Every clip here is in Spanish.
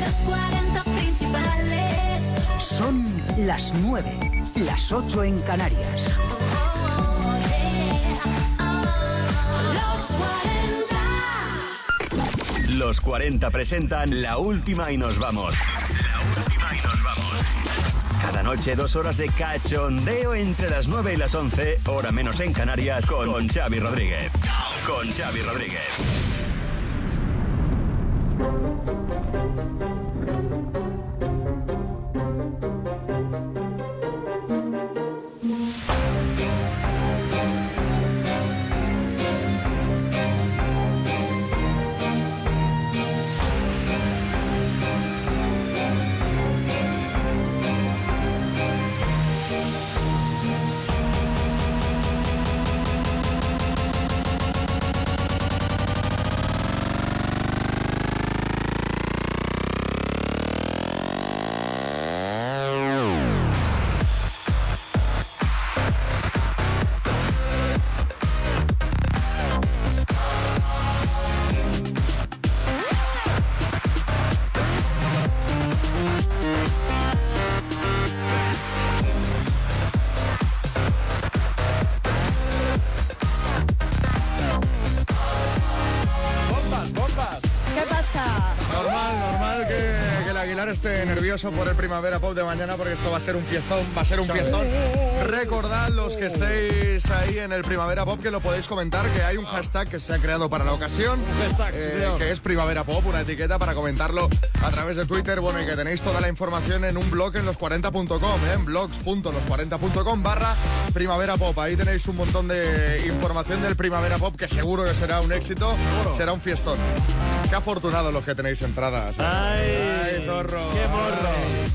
Los 40 principales. Son las 9, las 8 en Canarias. Los 40. Los 40 presentan La Última y nos vamos. La Última y nos vamos. Cada noche dos horas de cachondeo entre las 9 y las 11, hora menos en Canarias, con, con Xavi Rodríguez. Con Xavi Rodríguez. Por el Primavera Pop de mañana porque esto va a ser un fiestón, va a ser un fiestón. Recordad los que estéis ahí en el Primavera Pop que lo podéis comentar, que hay un hashtag que se ha creado para la ocasión, hashtag, eh, que es Primavera Pop, una etiqueta para comentarlo a través de Twitter, bueno, y que tenéis toda la información en un blog en los40.com, ¿eh? en blogs.los40.com barra Primavera Pop. Ahí tenéis un montón de información del Primavera Pop que seguro que será un éxito, será un fiestón. Qué afortunados los que tenéis entradas. ¿eh? ¡Ay! zorro! ¡Qué morro!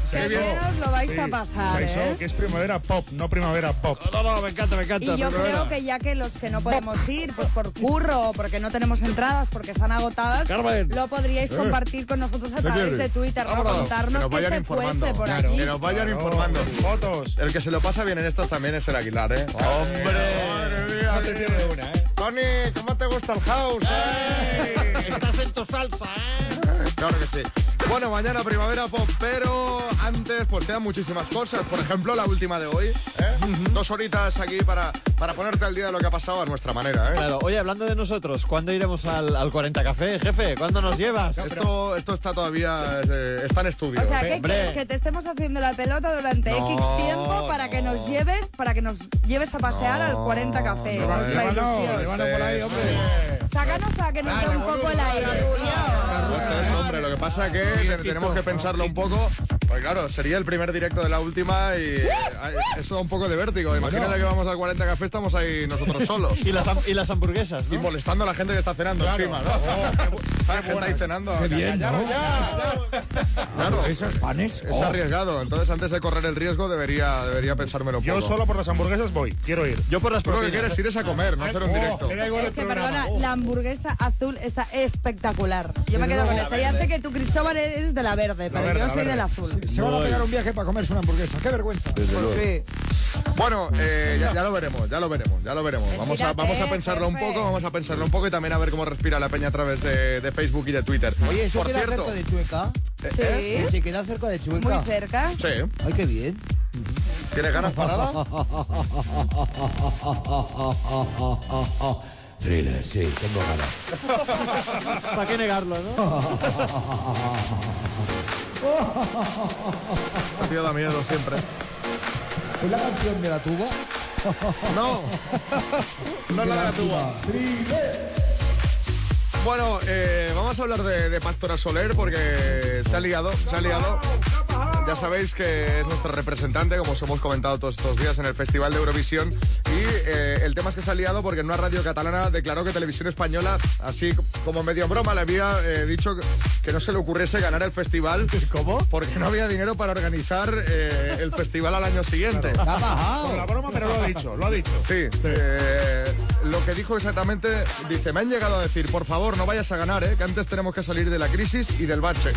Qué bien os lo vais a pasar, ¿eh? que es primavera pop, no primavera pop. No, no, me encanta, me encanta. Y yo primavera. creo que ya que los que no podemos ir, pues por curro o porque no tenemos entradas, porque están agotadas, Carmen. lo podríais compartir con nosotros a través de Twitter, ¿no? Que Contarnos vayan se informando. cuece por Claro. aquí. Que nos vayan informando. Fotos. El que se lo pasa bien en estas también es el Aguilar, ¿eh? ¡Hombre! Madre mía, No se pierde una, ¿eh? Tony, ¿cómo te gusta el house? eh? Estás en tu salsa, ¿eh? Claro que sí. Bueno, mañana primavera pop, pero antes pues quedan muchísimas cosas. Por ejemplo, la última de hoy. ¿eh? Dos horitas aquí para, para ponerte al día de lo que ha pasado a nuestra manera. ¿eh? Claro, oye, hablando de nosotros, ¿cuándo iremos al, al 40 Café, jefe? ¿Cuándo nos llevas? Esto, esto está todavía eh, está en estudio. O sea, ¿eh? ¿qué Hombre. quieres? Que te estemos haciendo la pelota durante No, X tiempo para que nos lleves, para que nos lleves a pasear al 40 Café. no, nuestra ilusión. llévanos por ahí, hombre. Sácanos para que nos dé un poco el aire, hombre, lo que pasa es que te- tenemos que pensarlo un poco. Pues claro, sería el primer directo de la última y eh, eso da un poco de vértigo. Imagínate que vamos al 40 café, estamos ahí nosotros solos. Y las, y las hamburguesas, Y ¿no? molestando a la gente que está cenando encima, ¿no? La gente ahí cenando. Qué bien, ya, ya. Claro, Esos panes. es oh. arriesgado. Entonces, antes de correr el riesgo, debería, debería pensármelo un Yo poco. solo por las hamburguesas voy, quiero ir. Yo por las Tú lo que propinas. quieres ir es a comer, no hacer un Oh, directo. Es que, perdona, Oh. la hamburguesa azul está espectacular. Yo me quedo con esta. Ya sé que tú, Cristóbal, eres de la verde, pero verde, yo soy del azul. Se van a pegar un viaje para comerse una hamburguesa. ¡Qué vergüenza! Pues. Bueno, eh, ya, ya lo veremos, ya lo veremos, ya lo veremos. Vamos a, vamos a pensarlo un poco, vamos a pensarlo un poco y también a ver cómo respira la peña a través de, de Facebook y de Twitter. Oye, ¿eso Por queda cierto, cerca de Chueca? eh, Sí. ¿eh? ¿Se queda cerca de Chueca? Muy cerca. Sí, Ay, qué bien. ¿tienes ganas parada? Thriller, sí, tengo ganas. ¿Para qué negarlo, no? Tío, da miedo siempre. ¿Es la canción de la tuba? No, no la de la tuba. Thriller. Bueno, eh, vamos a hablar de, de Pastora Soler porque se ha liado, se ha liado. Ya sabéis que es nuestra representante, como os hemos comentado todos estos días en el Festival de Eurovisión. Y eh, el tema es que se ha liado porque en una radio catalana declaró que Televisión Española, así como medio en broma, le había eh, dicho que- no se le ocurriese ganar el festival. ¿Cómo? Porque no había dinero para organizar el festival al año siguiente. ¿Qué ha Con la broma, pero lo ha dicho, lo ha dicho. Sí, lo que dijo exactamente, dice, me han llegado a decir, por favor, no vayas a ganar, ¿eh? que antes tenemos que salir de la crisis y del bache.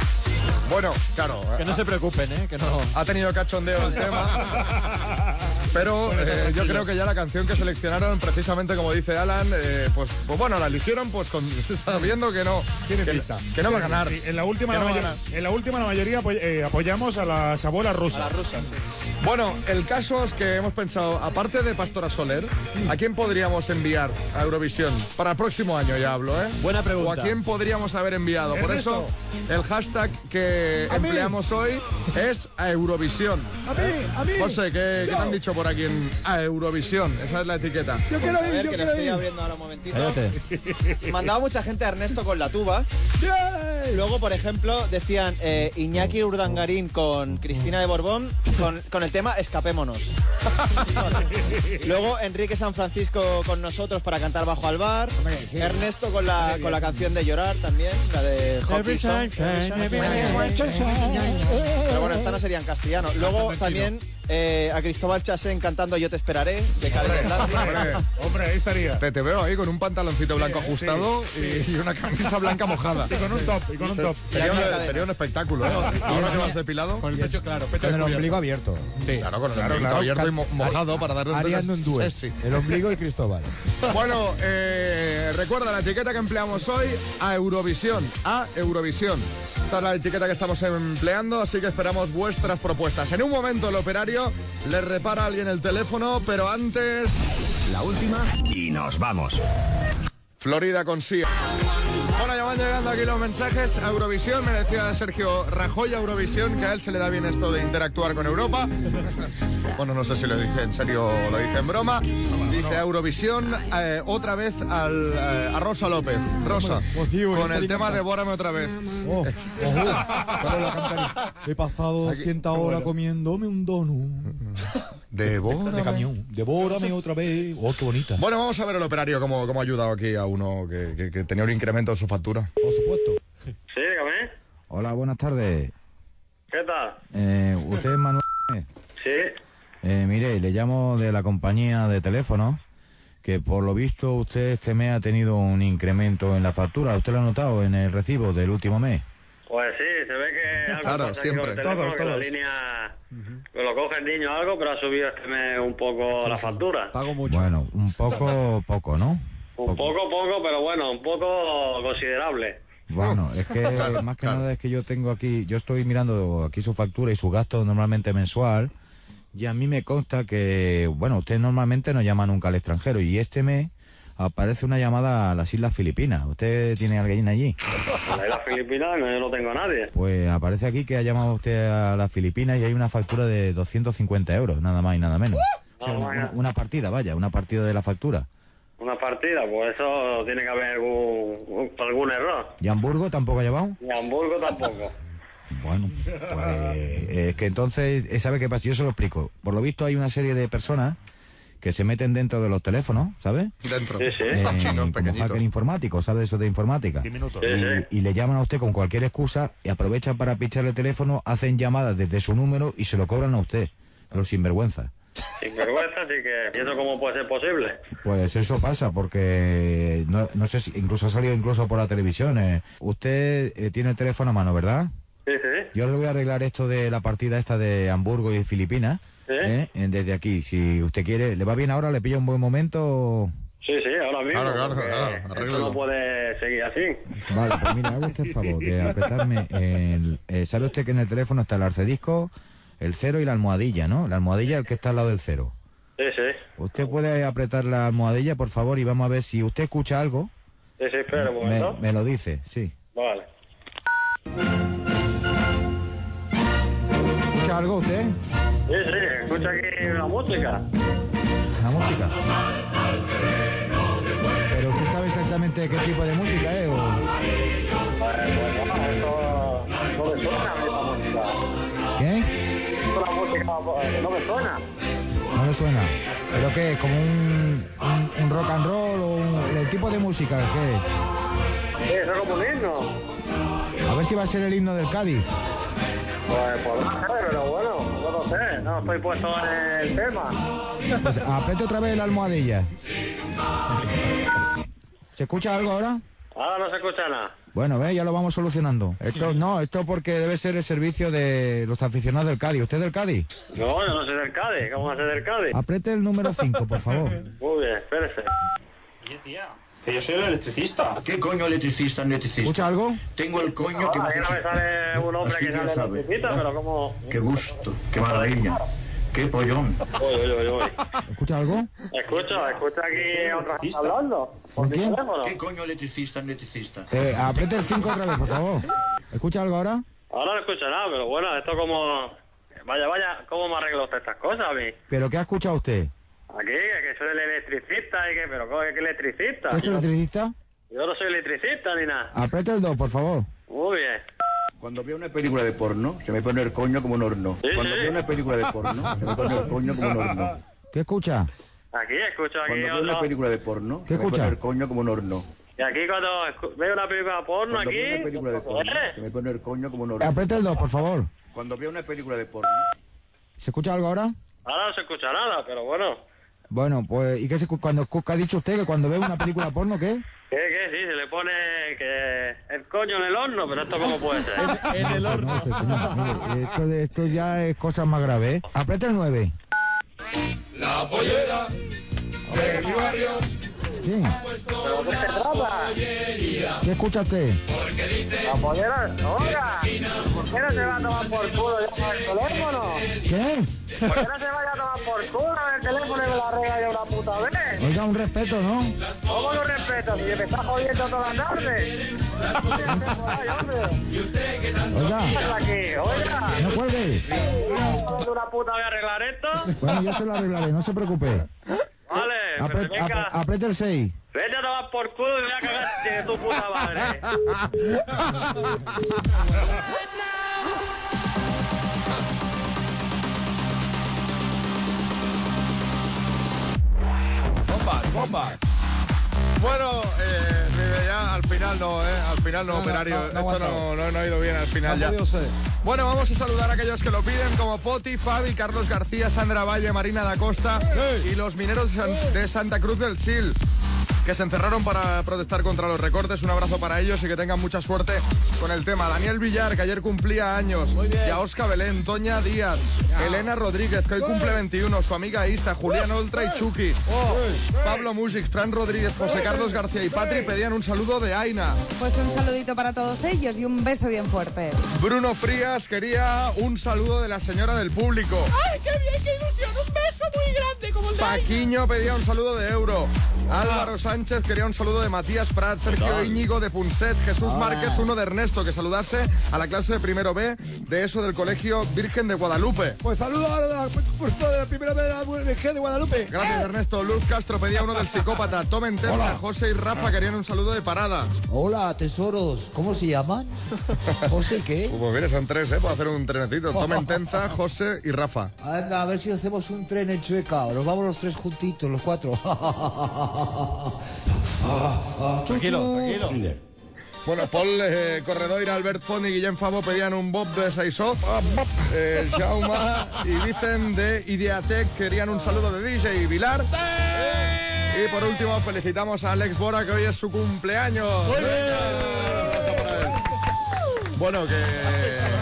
Bueno, claro, Que no se preocupen, ¿eh? Que no... ha tenido cachondeo el tema. Pero eh, yo creo que ya la canción que seleccionaron, precisamente como dice Alan, eh, pues, pues bueno, la eligieron pues con, sabiendo que no, Tiene que, pinta. que no va a ganar. Sí, en la última, la no a ganar. en la última la mayoría apoy- eh, apoyamos a las abuelas rusas. Bueno, el caso es que hemos pensado, aparte de Pastora Soler, ¿a quién podríamos enviar a Eurovisión? Para el próximo año ya hablo, ¿eh? Buena pregunta. ¿O a quién podríamos haber enviado? Por eso el hashtag que empleamos hoy es a Eurovisión. A mí, a mí. José, ¿qué, qué te han dicho por aquí en a Eurovisión? Esa es la etiqueta. Yo quiero A ir, ver, yo que quiero estoy ir. abriendo ahora un momentito. Cállate. Mandaba mucha gente a Ernesto con la tuba. Luego, por ejemplo, decían eh, Iñaki Urdangarín con Cristina de Borbón con, con el tema Escapémonos. Luego Enrique San Francisco con nosotros para cantar bajo al bar. Ernesto con la, con la canción de llorar también, la de Song. Pero bueno, esta no sería en castellano. Luego también eh, a Cristóbal Chasén cantando Yo te esperaré, de. Hombre, Hombre, ahí estaría. te, te veo ahí con un pantaloncito blanco sí, ajustado y, y una camisa blanca mojada. Y con un top, y con un top. Sería un, sería espectáculo, ¿eh? Ahora vas depilado. Con el pecho claro, pecho Con el ombligo abierto. Claro, con el Claro, ombligo claro. abierto y mo- mojado para darle un Ariando un dúo. sexy. El ombligo y Cristóbal. Bueno, eh, recuerda la etiqueta que empleamos hoy a Eurovisión. A Eurovisión. Esta es la etiqueta que estamos empleando, así que esperamos vuestras propuestas. En un momento el operario le repara alguien el teléfono, pero antes... La última y nos vamos. Florida con sí. Bueno, ya van llegando aquí los mensajes. Eurovisión, me decía Sergio Rajoy Eurovisión, que a él se le da bien esto de interactuar con Europa. Bueno, no sé si lo dice en serio o lo dice en broma. Dice Eurovisión eh, otra vez al, eh, a Rosa López. Rosa, con el tema de Bórame otra vez. Oh, ojo, la. He pasado 200 horas comiéndome un donut De de Bórame. camión. Devórame otra vez. Oh, qué bonita. Bueno, vamos a ver el operario cómo, cómo ha ayudado aquí a uno que, que- que tenía un incremento en su factura. Por supuesto. Sí, dígame. Hola, buenas tardes. ¿Qué tal? Eh, ¿Usted es Manuel? Sí. Eh, mire, le llamo de la compañía de teléfono, que por lo visto usted este mes ha tenido un incremento en la factura. ¿Usted lo ha notado en el recibo del último mes? Pues sí, se ve que algo Claro, pasa aquí con siempre. Todos, que la todos. línea que lo coge el niño o algo, pero ha subido este mes un poco la factura. Pago mucho. Bueno, un poco, poco, ¿no? Un poco, poco, pero bueno, un poco considerable. Bueno, es que Claro, más que claro. nada es que yo tengo aquí, yo estoy mirando aquí su factura y su gasto normalmente mensual y a mí me consta que, bueno, ustedes normalmente no llaman nunca al extranjero y este mes aparece una llamada a las Islas Filipinas. ¿Usted tiene a alguien allí? La isla Filipinas no, yo no tengo a nadie. Pues aparece aquí que ha llamado usted a las Filipinas y hay una factura de 250 euros, nada más y nada menos. O sea, una, partida, vaya, una partida de la factura. Una partida, pues eso tiene que haber algún, algún error. ¿Y Hamburgo tampoco ha llamado? Y Hamburgo tampoco. Bueno, pues es que entonces, ¿sabe qué pasa? Yo se lo explico. Por lo visto hay una serie de personas que se meten dentro de los teléfonos, ¿sabes? Dentro. Sí, sí. Eh, chinos como pequeñitos. hacker informático, ¿sabe eso de informática? Sí. Y, y le llaman a usted con cualquier excusa y aprovechan para picharle el teléfono, hacen llamadas desde su número y se lo cobran a usted, a los sinvergüenza. Sin vergüenza, así que ¿y eso cómo puede ser posible? Pues eso pasa porque no, no sé si incluso ha salido incluso por la televisión. eh. Usted eh, tiene el teléfono a mano, ¿verdad? Sí, sí. Yo le voy a arreglar esto de la partida esta de Hamburgo y Filipinas. ¿Eh? Eh, Desde aquí, si usted quiere, ¿le va bien ahora? ¿Le pilla un buen momento? Sí, sí, ahora mismo. Claro, claro, claro, esto arréglalo. no puede seguir así. Vale, pues mira, haga usted el favor de apretarme. el- eh, ¿Sabe usted que en el teléfono está el arcedisco, el cero y la almohadilla, ¿no? La almohadilla el que está al lado del cero. Sí, sí. Usted puede apretar la almohadilla, por favor, y vamos a ver si usted escucha algo. Sí, sí, espera un Me, momento. me lo dice, sí. Vale. ¿Escucha algo usted? Sí, sí, escucha aquí la música. La música. ¿Pero usted sabe exactamente qué tipo de música es? O... Pues, no, me suena esta música. ¿Qué? La música pues, no me suena. No le suena. ¿Pero qué? ¿Como un, un, un rock and roll o un- el tipo de música? ¿Qué? Es como un himno. A ver si va a ser el himno del Cádiz. Pues, pues pero bueno, sé. No estoy puesto en el tema. Pues apriete otra vez la almohadilla. ¿Se escucha algo ahora? Ahora no se escucha nada. Bueno, ve, ya lo vamos solucionando. Esto no, esto porque debe ser el servicio de los aficionados del Cádiz. ¿Usted es del Cádiz? No, yo no soy del Cádiz. ¿Cómo va a ser del Cádiz? Apriete el número 5, por favor. Muy bien, espérese. Que yo soy el electricista. ¿Qué coño electricista, electricista? ¿Escucha algo? Tengo el coño que Ah, me aquí no me sale un hombre Así que sale sabe. electricista, pero como... Qué gusto, qué maravilla, qué pollón. ¿Escucha algo? Escucho, escucho aquí otra gente hablando. ¿Con mi quién? teléfono. ¿Qué coño electricista, electricista? Eh, apriete el 5 otra vez, por favor. ¿Escucha algo ahora? Ahora no escucho nada, pero bueno, esto como... Vaya, vaya, ¿cómo me arregla usted estas cosas a mí? ¿Pero qué ha escuchado usted? Aquí, que soy el electricista y que... ¿Pero cómo que electricista? ¿Es electricista? Yo no soy electricista ni nada. Apriete el 2, por favor. Muy bien. Cuando veo una película de porno, se me pone el coño como un horno. Sí, Cuando sí. veo una película de porno, se me pone el coño como un horno. ¿Qué escucha? Aquí escucho aquí Cuando veo una película de porno, ¿Qué se me pone el coño como un horno. Y aquí cuando veo una película porno Cuando aquí... veo una película de porno, ¿Eh? se me pone el coño como un horno. Apriete el 2, por favor. Cuando veo una película de porno, ¿Se escucha algo ahora? Ahora no se escucha nada, pero bueno. Bueno, pues, ¿y qué, se, cuando, qué ha dicho usted? ¿Que cuando ve una película porno, qué? ¿Qué, qué? Sí, se le pone que el coño en el horno, pero esto cómo puede ser. En el horno. No, este mire, esto, de- esto ya es cosas más graves. ¿eh? Apriete el 9. La pollera de mi barrio. ¿Quién? ¿Pero qué se trata? ¿Qué escucha usted? La pollera, oiga, ¿por qué no se va a tomar por culo ya el teléfono? ¿Qué? ¿Por qué no se vaya a tomar por culo el teléfono y me la ya una puta vez? Oiga, un respeto, ¿no? ¿Cómo lo respeto? Si me está jodiendo toda la tarde. Oiga, no cuelgue. ¿De una puta voy a arreglar esto? Bueno, yo se lo arreglaré, no se preocupe. Vale, pero Apre- venga. apre- apriete el 6. Vete a tomar por culo y voy a cagarte de tu puta madre. Bombas, bombas. Bueno, eh, ya al final no, ¿eh? Al final no, No, no, operario. no, Esto no, ha ido bien al final ya. Bueno, vamos a saludar a aquellos que lo piden, como Poti, Fabi, Carlos García, Sandra Valle, Marina da Costa y los mineros de San- de Santa Cruz del Sil, que se encerraron para protestar contra los recortes. Un abrazo para ellos y que tengan mucha suerte con el tema. Daniel Villar, que ayer cumplía años. Yaosca Belén, Toña Díaz, Elena Rodríguez, que hoy cumple 21, su amiga Isa, Julián Oltra y Chucky. Pablo Music, Fran Rodríguez, José Carlos García y Patri pedían un saludo de Aina. Pues un saludito para todos ellos y un beso bien fuerte. Bruno Frías quería un saludo de la señora del público. ¡Ay, qué bien, qué ilusión! ¡Un beso muy grande como el de Paquiño pedía un saludo de Euro. Álvaro Sánchez quería un saludo de Matías Prat, Sergio Íñigo de Punset, Jesús Márquez, uno de Ernesto, que saludase a la clase de primero B de eso del Colegio Virgen de Guadalupe. Pues saludo a la curso de la primera vez de la Virgen de Guadalupe. Gracias, Ernesto. Luz Castro pedía uno del psicópata. Tomen Tenza, José y Rafa querían un saludo de parada. Hola, tesoros. ¿Cómo se llaman? ¿José y qué? Pues mire, son tres, ¿eh? Puedo hacer un trenecito. Tomen Tenza, José y Rafa. Anda, a ver si hacemos un tren en Chueca. Nos vamos los tres juntitos, los cuatro. Tranquilo, tranquilo. Bueno, Paul eh, Corredoira, Albert Font y Guillem Favo pedían un Bob de Saisó. Eh, Jauma y Vicen de Ideatec querían un saludo de DJ Vilar. Y por último, felicitamos a Alex Bora, que hoy es su cumpleaños. Bueno, que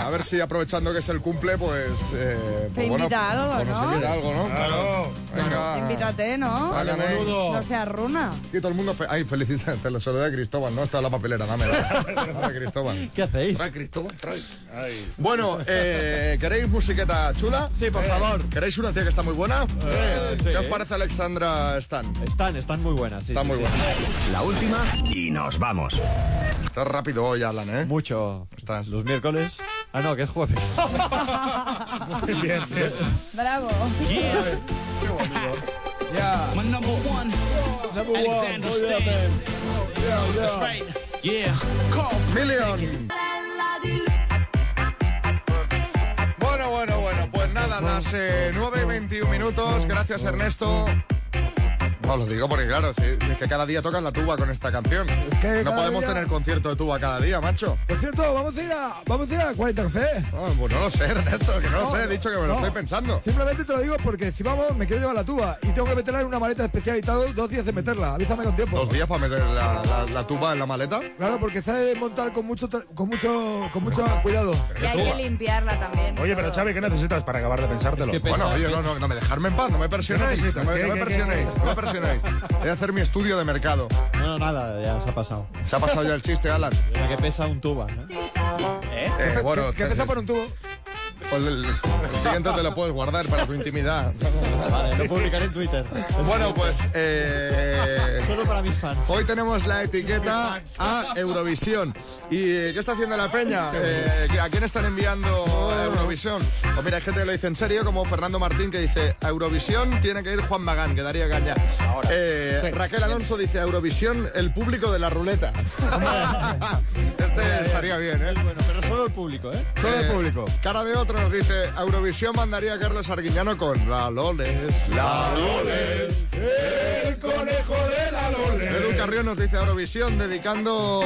a ver si aprovechando que es el cumple, pues. eh, Se pues bueno, invita algo, pues nos ¿no? invita algo, ¿no? Claro. Venga. Invítate, ¿no? Dale, boludo. No seas runa. Y todo el mundo. fe- Ay, felicita, te lo saludo de Cristóbal, ¿no? Está en la papelera, dame. Dame, Cristóbal. ¿Qué hacéis? Trae, Cristóbal, trae. Bueno, eh, ¿queréis musiqueta chula? Sí, por Eh, favor. ¿Queréis una tía que está muy buena? Eh, sí. ¿Qué os parece Alexandra Stan? Están, están muy buenas. sí, Está sí, muy sí. buena. La última y nos vamos. Estás rápido hoy, Alan, ¿eh? Mucho. Estás. Los miércoles. Ah, no, que es jueves. Bien, bien. Bravo. Ya. My number one, Number one. Alexander Muy bien, Stan. man. Yeah, That's yeah. right. Yeah. Call. Million. Bueno, bueno, bueno, pues nada, las eh, 9 y 21 minutos. Gracias, Ernesto. No, lo digo porque, claro, si, si es que cada día tocas la tuba con esta canción. que no podemos día- tener concierto de tuba cada día, macho. Por cierto, vamos a ir a, vamos a, ir a 40 Café. No, pues no lo sé, Ernesto, que no, lo sé, he dicho que me lo estoy pensando. Simplemente te lo digo porque si vamos, me quiero llevar la tuba y tengo que meterla en una maleta especial y tardo dos días de meterla. Avísame con tiempo. ¿Dos días para meter la, la- la tuba en la maleta? Claro, porque se ha de montar con mucho, con mucho, con mucho cuidado. Y hay que limpiarla también. Oye, pero Xavi, ¿qué necesitas para acabar de pensártelo? Es que pesa- Bueno, oye, no, no, no me dejarme en paz, no me presionéis. No me, ¿Qué, no me qué, qué, presionéis, qué? Voy a hacer mi estudio de mercado. No, no, nada, ya se ha pasado. Se ha pasado ya el chiste, Alan. La que pesa un tuba, ¿no? Eh, bueno, que empieza por un tubo. Pues el, el siguiente te lo puedes guardar para tu intimidad. Vale, lo publicaré en Twitter. Bueno, pues eh, Solo para mis fans. hoy tenemos la etiqueta a Eurovisión. ¿Y eh, qué está haciendo la peña? Eh, ¿A quién están enviando a Eurovisión? Pues mira, hay gente que lo dice en serio, como Fernando Martín, que dice a Eurovisión tiene que ir Juan Magán, que daría caña. Eh, Raquel Alonso dice a Eurovisión el público de la ruleta. este estaría bien, ¿eh? Bueno, pero solo el público, ¿eh? Solo el público. Cara de otro nos dice, Eurovisión mandaría a Carlos Arguiñano con La Loles. La Loles, el conejo de la Loles. Edu Carrión nos dice, Eurovisión dedicando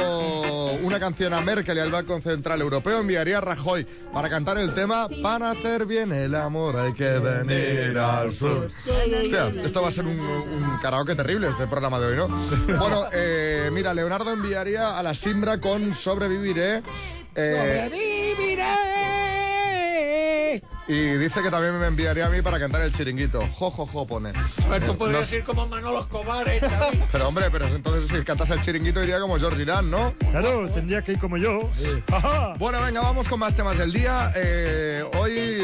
una canción a Merkel y al Banco Central Europeo, enviaría a Rajoy para cantar el tema Para hacer bien el amor hay que venir al sur. Hostia, esto va a ser un, un karaoke terrible este programa de hoy, ¿no? Bueno, eh, mira, Leonardo enviaría a la Simbra con Sobreviviré. Eh, y dice que también me enviaría a mí para cantar el chiringuito. Jo, jo, jo, pone. A ver, tú podrías No- ir como Manolo Escobar, ¿eh, Xavi? Pero hombre, pero entonces si cantas el chiringuito iría como George Dan, ¿no? Claro, tendría que ir como yo. Ajá. Bueno, venga, vamos con más temas del día. Eh, hoy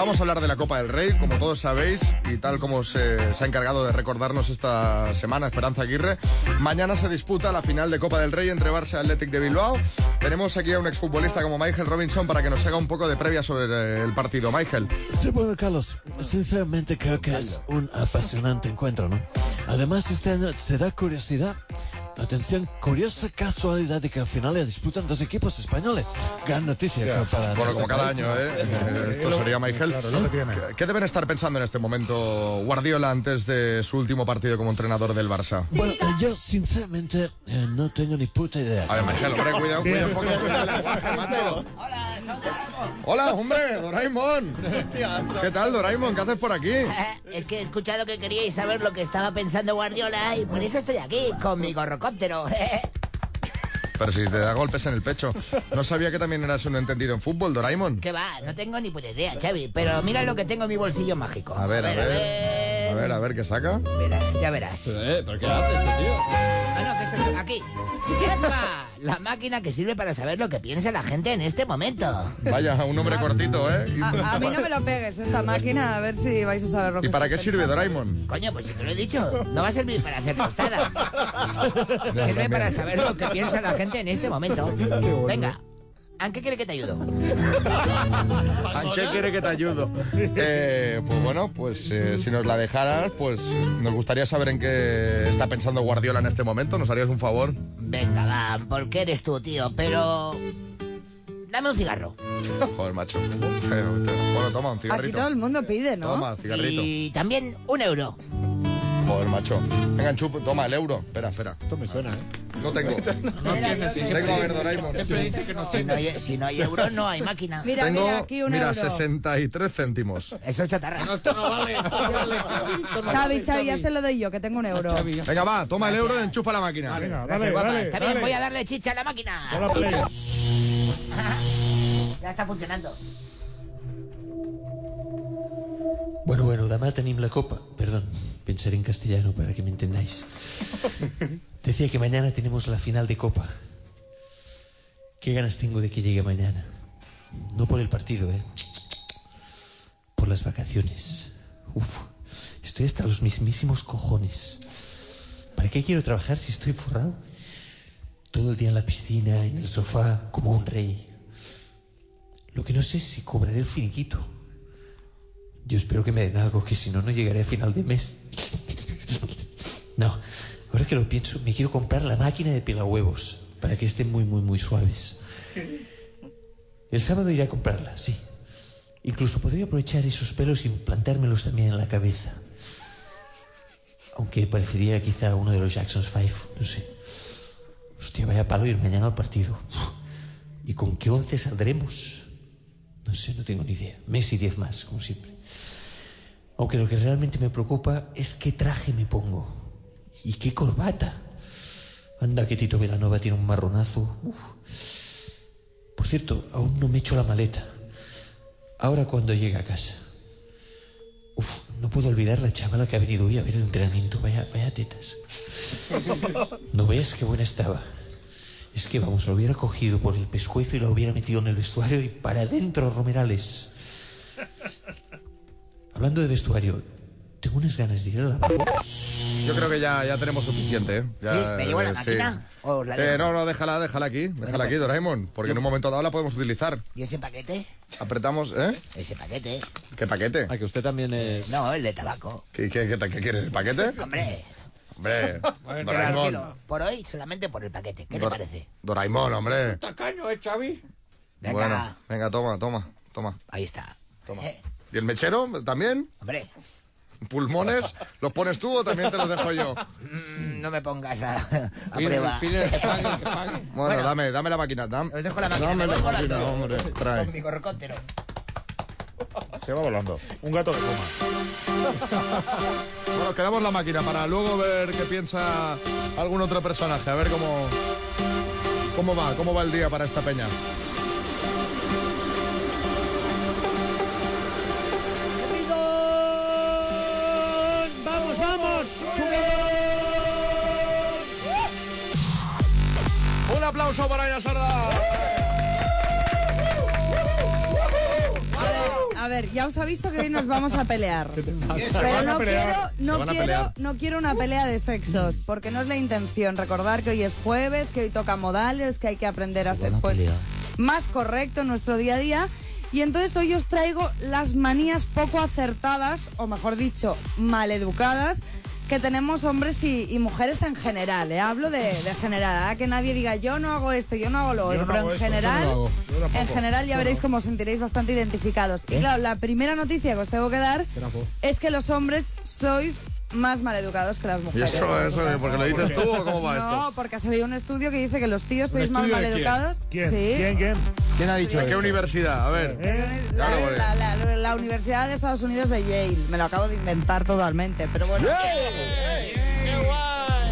vamos a hablar de la Copa del Rey, como todos sabéis, y tal como se, se ha encargado de recordarnos esta semana Esperanza Aguirre. Mañana se disputa la final de Copa del Rey entre Barça y Athletic de Bilbao. Tenemos aquí a un exfutbolista como Michael Robinson para que nos haga un poco de previa sobre eh, el partido. Michael. Sí, bueno, Carlos, sinceramente creo que es un apasionante encuentro, ¿no? Además, este año se da curiosidad. Atención, curiosa casualidad de que al final la disputan dos equipos españoles. Gran noticia creo, para Bueno, como cada país, año. ¿eh? Esto sería Michael. ¿Qué- ¿Qué deben estar pensando en este momento Guardiola antes de su último partido como entrenador del Barça? Bueno, eh, yo sinceramente eh, no tengo ni puta idea. A ver, Michael, hombre, cuidado, cuidado un poco, cuidado macho. Hola, hombre, Doraemon. ¿Qué tal, Doraemon? ¿Qué haces por aquí? Es que he escuchado que queríais saber lo que estaba pensando Guardiola y por eso estoy aquí, con mi gorrocóptero. Pero si te da golpes en el pecho. No sabía que también eras un entendido en fútbol, Doraemon. Que va, no tengo ni puta idea, Xavi, pero mira lo que tengo en mi bolsillo mágico. A ver, a ver. A ver, a ver, ¿qué saca? Mira, ya verás. Pero, eh, ¿pero qué hace este tío? Ah, no, que esto es aquí. ¡Epa! La máquina que sirve para saber lo que piensa la gente en este momento. Vaya, un hombre cortito, ¿eh? A, a mí no me lo pegues esta máquina, a ver si vais a saber lo que ¿Y para qué estoy sirve, pensando. Doraemon? Coño, pues si te lo he dicho, no va a servir para hacer tostadas. Sirve para saber lo que piensa la gente en este momento. Venga, ¿a qué quiere que te ayudo? ¿A qué quiere que te ayudo? Eh, pues bueno, pues eh, si nos la dejaras, pues nos gustaría saber en qué está pensando Guardiola en este momento. ¿Nos harías un favor? Venga, va, porque eres tú, tío, pero... Dame un cigarro. Joder, macho. Bueno, toma un Aquí cigarrito. todo el mundo pide, ¿no? Toma, cigarrito. Y también un euro. Joder, macho. Venga, enchufa, toma el euro. Espera, espera. Esto me suena, ¿eh? No tengo. No tienes, Tengo, a ver, Doraemon. Si no hay, si no hay euro, no hay máquina. Mira, Tengo, mira, aquí un mira, euro. 63 céntimos. Eso es chatarra. No, esto no vale. esto no vale, Xavi, esto no Xavi, vale, Xavi, ya se lo doy yo, que tengo un euro. Venga, va, toma el euro y enchufa la máquina. Venga, dale, guapa. dale, Está bien, dale. voy a darle chicha a la máquina. Play. Ya está funcionando. Bueno, bueno, demà tenim la copa. Perdón, pensaré en castellano para que me entendáis. Decía que mañana tenemos la final de copa. Qué ganas tengo de que llegue mañana. No por el partido, ¿eh? Por las vacaciones. Uf, estoy hasta los mismísimos cojones. ¿Para qué quiero trabajar si estoy forrado? Todo el día en la piscina, en el sofá, como un rey. Lo que no sé es si cobraré el finiquito. Yo espero que me den algo, que si no, no llegaré a final de mes. No, ahora que lo pienso, me quiero comprar la máquina de pelahuevos para que estén muy, muy, muy suaves. El sábado iré a comprarla, sí. Incluso podría aprovechar esos pelos y implantármelos también en la cabeza. Aunque parecería quizá uno de los Jacksons Five, no sé. Hostia, vaya palo ir mañana al partido. ¿Y con qué once saldremos? No sé, no tengo ni idea. Messi 10 más, como siempre. Aunque lo que realmente me preocupa es qué traje me pongo. ¿Y qué corbata? Anda que Tito Velanova tiene un marronazo. Por cierto, aún no me echo la maleta. Ahora cuando llegue a casa. Uf, no puedo olvidar la chavala que ha venido hoy a ver el entrenamiento. Vaya, vaya tetas. ¿No ves qué buena estaba? Es que, vamos, la hubiera cogido por el pescuezo y la hubiera metido en el vestuario y para adentro, Romerales. Hablando de vestuario, tengo unas ganas de ir al lavabo. Yo creo que ya, ya tenemos suficiente, ¿eh? Ya, ¿Sí? ¿Me llevo la eh, máquina? ¿O la Eh, no, no, déjala, déjala aquí. Déjala aquí, pues- Doraemon. Porque en un momento dado la podemos utilizar. ¿Y ese paquete? Apretamos, ¿eh? Ese paquete. ¿Qué paquete? Ah, que usted también es... No, el de tabaco. ¿Qué, qué, qué, qué quieres? ¿El paquete? Hombre, Hombre, lo Doraemon. por hoy solamente por el paquete. ¿Qué te parece? Doraemon, hombre. Tacaño, ¿eh, Xavi? Venga. Bueno, venga, toma, toma, toma. Ahí está. Toma. Eh, ¿Y el mechero también? hombre, ¿Pulmones? ¿Los pones tú o también te los dejo yo? mm, no me pongas a, a Pide- prueba. pide que pague, que pague. Bueno, Bueno. dame, dame la máquina. Dame, Os dejo la máquina, Dame me la máquina, volando. hombre. Trae. Con mi gorrocóptero. Se va volando. Un gato de coma. Bueno, quedamos la máquina para luego ver qué piensa algún otro personaje. A ver cómo, cómo va, cómo va el día para esta peña. Aplauso para. A ver, ya os aviso que hoy nos vamos a pelear. Pero no pelear. quiero, no quiero, no quiero una pelea de sexos, porque no es la intención. Recordar que hoy es jueves, que hoy toca modales, que hay que aprender a ser pues más correcto en nuestro día a día. Y entonces hoy os traigo las manías poco acertadas, o mejor dicho, maleducadas, que tenemos hombres y, y mujeres en general. ¿eh? Hablo de, de general, ¿eh? que nadie diga yo no hago esto, yo no hago lo otro, no pero en esto, yo no general, en general ya Yo veréis no. cómo os sentiréis bastante identificados. Y claro, la primera noticia que os tengo que dar es que los hombres sois más maleducados que las ¿Y mujeres. eso, eso, porque lo dices tú o cómo va No, esto? porque ha salido un estudio que dice que los tíos sois más de quién? maleducados. ¿Quién? Sí. ¿Quién? ¿Quién? ¿Quién ha dicho ¿En qué eso? universidad? A ver. La, veré. la- la- la Universidad de Estados Unidos de Yale. Me lo acabo de inventar totalmente, pero bueno.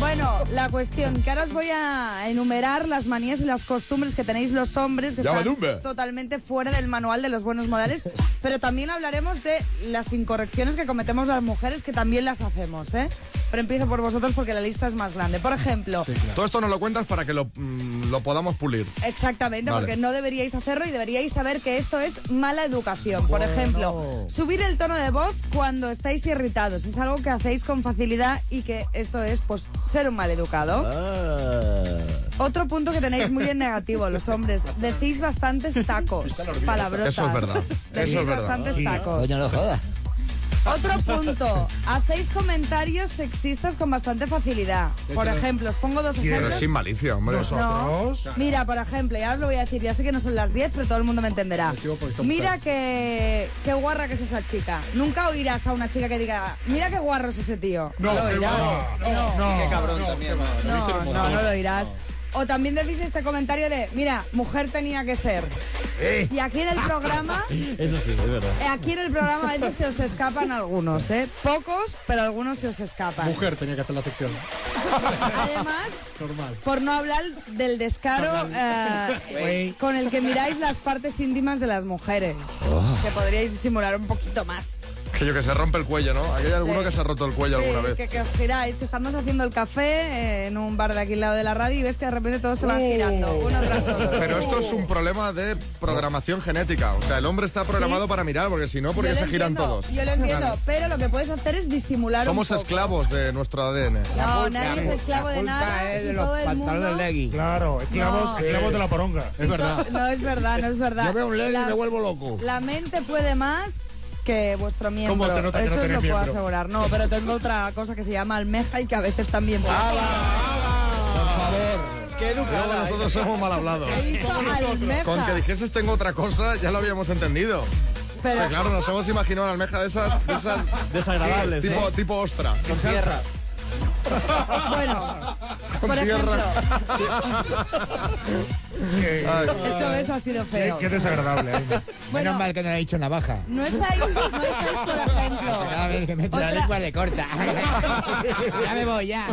Bueno, la cuestión, que ahora os voy a enumerar las manías y las costumbres que tenéis los hombres que están totalmente fuera del manual de los buenos modales, pero también hablaremos de las incorrecciones que cometemos las mujeres, que también las hacemos, ¿eh? Pero empiezo por vosotros porque la lista es más grande. Por ejemplo, Todo esto nos lo cuentas para que lo, mm, lo podamos pulir. Exactamente, Vale. porque no deberíais hacerlo y deberíais saber que esto es mala educación. Por ejemplo, subir el tono de voz cuando estáis irritados. Es algo que hacéis con facilidad y que esto es, pues, ser un mal educado. Otro punto que tenéis muy en negativo, los hombres. Decís bastantes tacos, palabrotas. Eso es verdad. Decís Eso es verdad. bastantes tacos. Coño, no jodas. Otro punto, hacéis comentarios sexistas con bastante facilidad. Por ejemplo, os pongo dos Pero ejemplos. es sin malicia, hombre. No. Mira, por ejemplo, ya os lo voy a decir, ya sé que no son las 10, pero todo el mundo me entenderá. Mira que, qué guarra que es esa chica. Nunca oirás a una chica que diga, mira qué guarro es ese tío. No, lo oirás. No, Qué cabrón también. no, no, no lo oirás. O también decís este comentario de, mira, mujer tenía que ser. Y aquí en el programa, Eso sí, es verdad. eh, aquí en el programa a veces se os escapan algunos, ¿eh? Pocos, pero algunos se os escapan. Mujer tenía que hacer la sección. Además, Normal. por no hablar del descaro eh, con el que miráis las partes íntimas de las mujeres. Que podríais disimular un poquito más. Aquello que se rompe el cuello, ¿no? Aquí hay alguno Sí. que se ha roto el cuello Sí, alguna vez. que, que os giráis, que estamos haciendo el café en un bar de aquí al lado de la radio y ves que de repente todos se van girando, uno tras otro. Pero esto es un problema de programación genética. O sea, el hombre está programado Sí. para mirar, porque si no, ¿por Yo qué lo se giran entiendo, todos? Yo lo entiendo, pero lo que puedes hacer es disimular Somos un poco. esclavos de nuestro ADN. No, nadie es esclavo de nada. y todo el mundo- leggy. Claro, esclavos, No. esclavos de la poronga. Es verdad. No es verdad, no es verdad. Yo veo un leggy y me vuelvo loco. La mente puede más que vuestro miembro. ¿Cómo se nota que Eso no os tenés lo puedo miembro? asegurar. No, pero tengo otra cosa que se llama almeja y que a veces también. Qué Luego educada. nosotros somos mal hablados. Con que dijeses tengo otra cosa, ya lo habíamos entendido. Pero, Pero claro, nos hemos imaginado una almeja de esas, de esas Desagradables, tipo, ¿eh? tipo ostra. Con. Bueno, Con por ejemplo, eso, eso ha sido Qué, feo. qué desagradable. ¿eh? Bueno, Menos mal que no le ha dicho navaja. no estáis, no estáis, por ejemplo. A ver, que mete la lengua de corta. ya me voy, ya.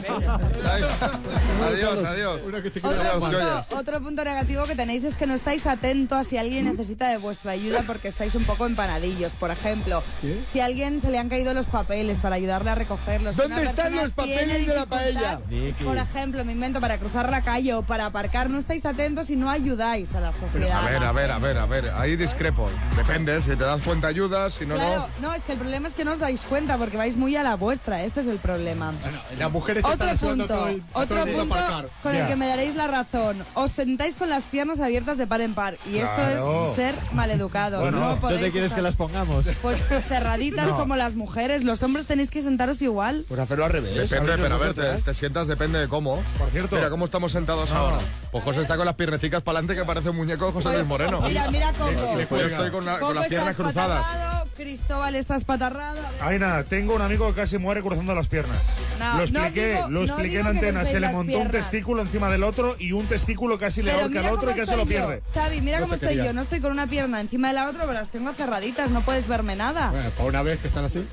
Adiós, adiós. Otro Adiós, punto, otro punto negativo que tenéis es que no estáis atentos a si alguien necesita de vuestra ayuda porque estáis un poco empanadillos. Por ejemplo, si a alguien se le han caído los papeles para ayudarle a recogerlos. si ¿Dónde una están los papeles de la Vicky. Por ejemplo, me invento para cruzar la calle o para aparcar, no estáis atentos y no ayudáis a la sociedad. A ver, a ver, a ver, a ver. Ahí discrepo. Depende, si te das cuenta ayudas, si no, Claro, no, es que el problema es que no os dais cuenta porque vais muy a la vuestra. Este es el problema. Las mujeres Otro están punto, todo el, todo otro el punto aparcar. con el que me daréis la razón. Os sentáis con las piernas abiertas de par en par y esto es ser maleducado. Bueno, no podéis ¿dónde quieres estar- que las pongamos? Pues cerraditas No. como las mujeres. Los hombres tenéis que sentaros igual. Pues hacerlo al revés. Depende, pero a ver, te, sientas, depende de cómo. Por cierto. Mira cómo estamos sentados ahora. Pues José está con las piernecitas para adelante que parece un muñeco de José Luis Moreno. Mira, mira Coco. Pues yo estoy con, la- con las piernas estás cruzadas. patarrado, Cristóbal estás patarrado. Aina, tengo un amigo que casi muere cruzando las piernas. No, lo no expliqué, digo- lo no expliqué digo en antena. Se le montó un piernas. testículo encima del otro y un testículo casi le ahorca al otro y casi lo pierde. Xavi, mira No cómo estoy quería. yo. No estoy con una pierna encima de la otra, pero las tengo cerraditas. No puedes verme nada. Bueno, para una vez que están así.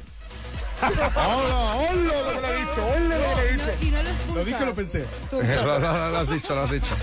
¡Hola! ¡Hola lo que le he dicho! ¡Hola lo que le he dicho! no, y no lo. Lo dije lo pensé. Tú. lo, lo- lo has dicho, lo has dicho.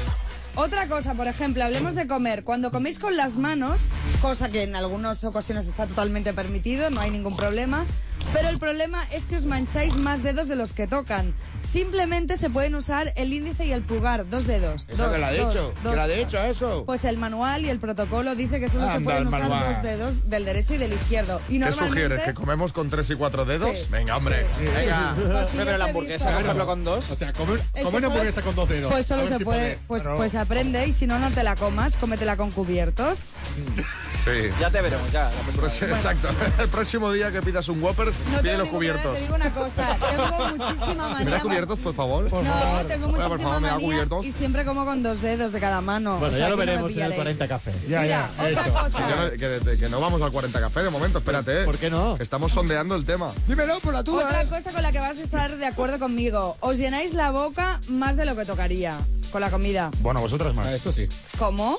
Otra cosa, por ejemplo, hablemos de comer. Cuando coméis con las manos, cosa que en algunas ocasiones está totalmente permitido, no hay ningún problema. Pero el problema es que os mancháis más dedos de los que tocan. Simplemente se pueden usar el índice y el pulgar, dos dedos. ¿Eso dos, que lo ha dos, dicho? dos. ¿Que lo ha dicho eso? Pues el manual y el protocolo dice que solo se Anda, pueden el usar manual. dos dedos del derecho y del izquierdo. Y ¿Qué sugieres? ¿Que comemos con tres y cuatro dedos? Sí. Venga, hombre. Sí. Venga. Pues sí, Pero la hamburguesa, con dos. O sea, comer, comer una hamburguesa con dos dedos. Pues solo se si puede, podés. pues, Claro. pues aprende y si no, no te la comas, cómetela con cubiertos. Sí. Ya te veremos, ya. la próxima vez. Exacto. El próximo día que pidas un Whopper, No pide los cubiertos. Te digo una cosa, tengo muchísima ¿Me manía. das cubiertos, por favor? No, tengo por muchísima favor, ¿me da manía cubiertos? y siempre como con dos dedos de cada mano. Bueno, o sea, ya lo no me veremos en el pillaréis. 40 café. Ya, Mira, ya. otra cosa. Que no, que- que no vamos al 40 café de momento, espérate. eh. ¿Por qué no? Estamos sondeando el tema. Dímelo por la tuya. Otra ¿eh? cosa con la que vas a estar de acuerdo conmigo. Os llenáis la boca más de lo que tocaría con la comida. Bueno, vosotras más. Eso sí. ¿Cómo?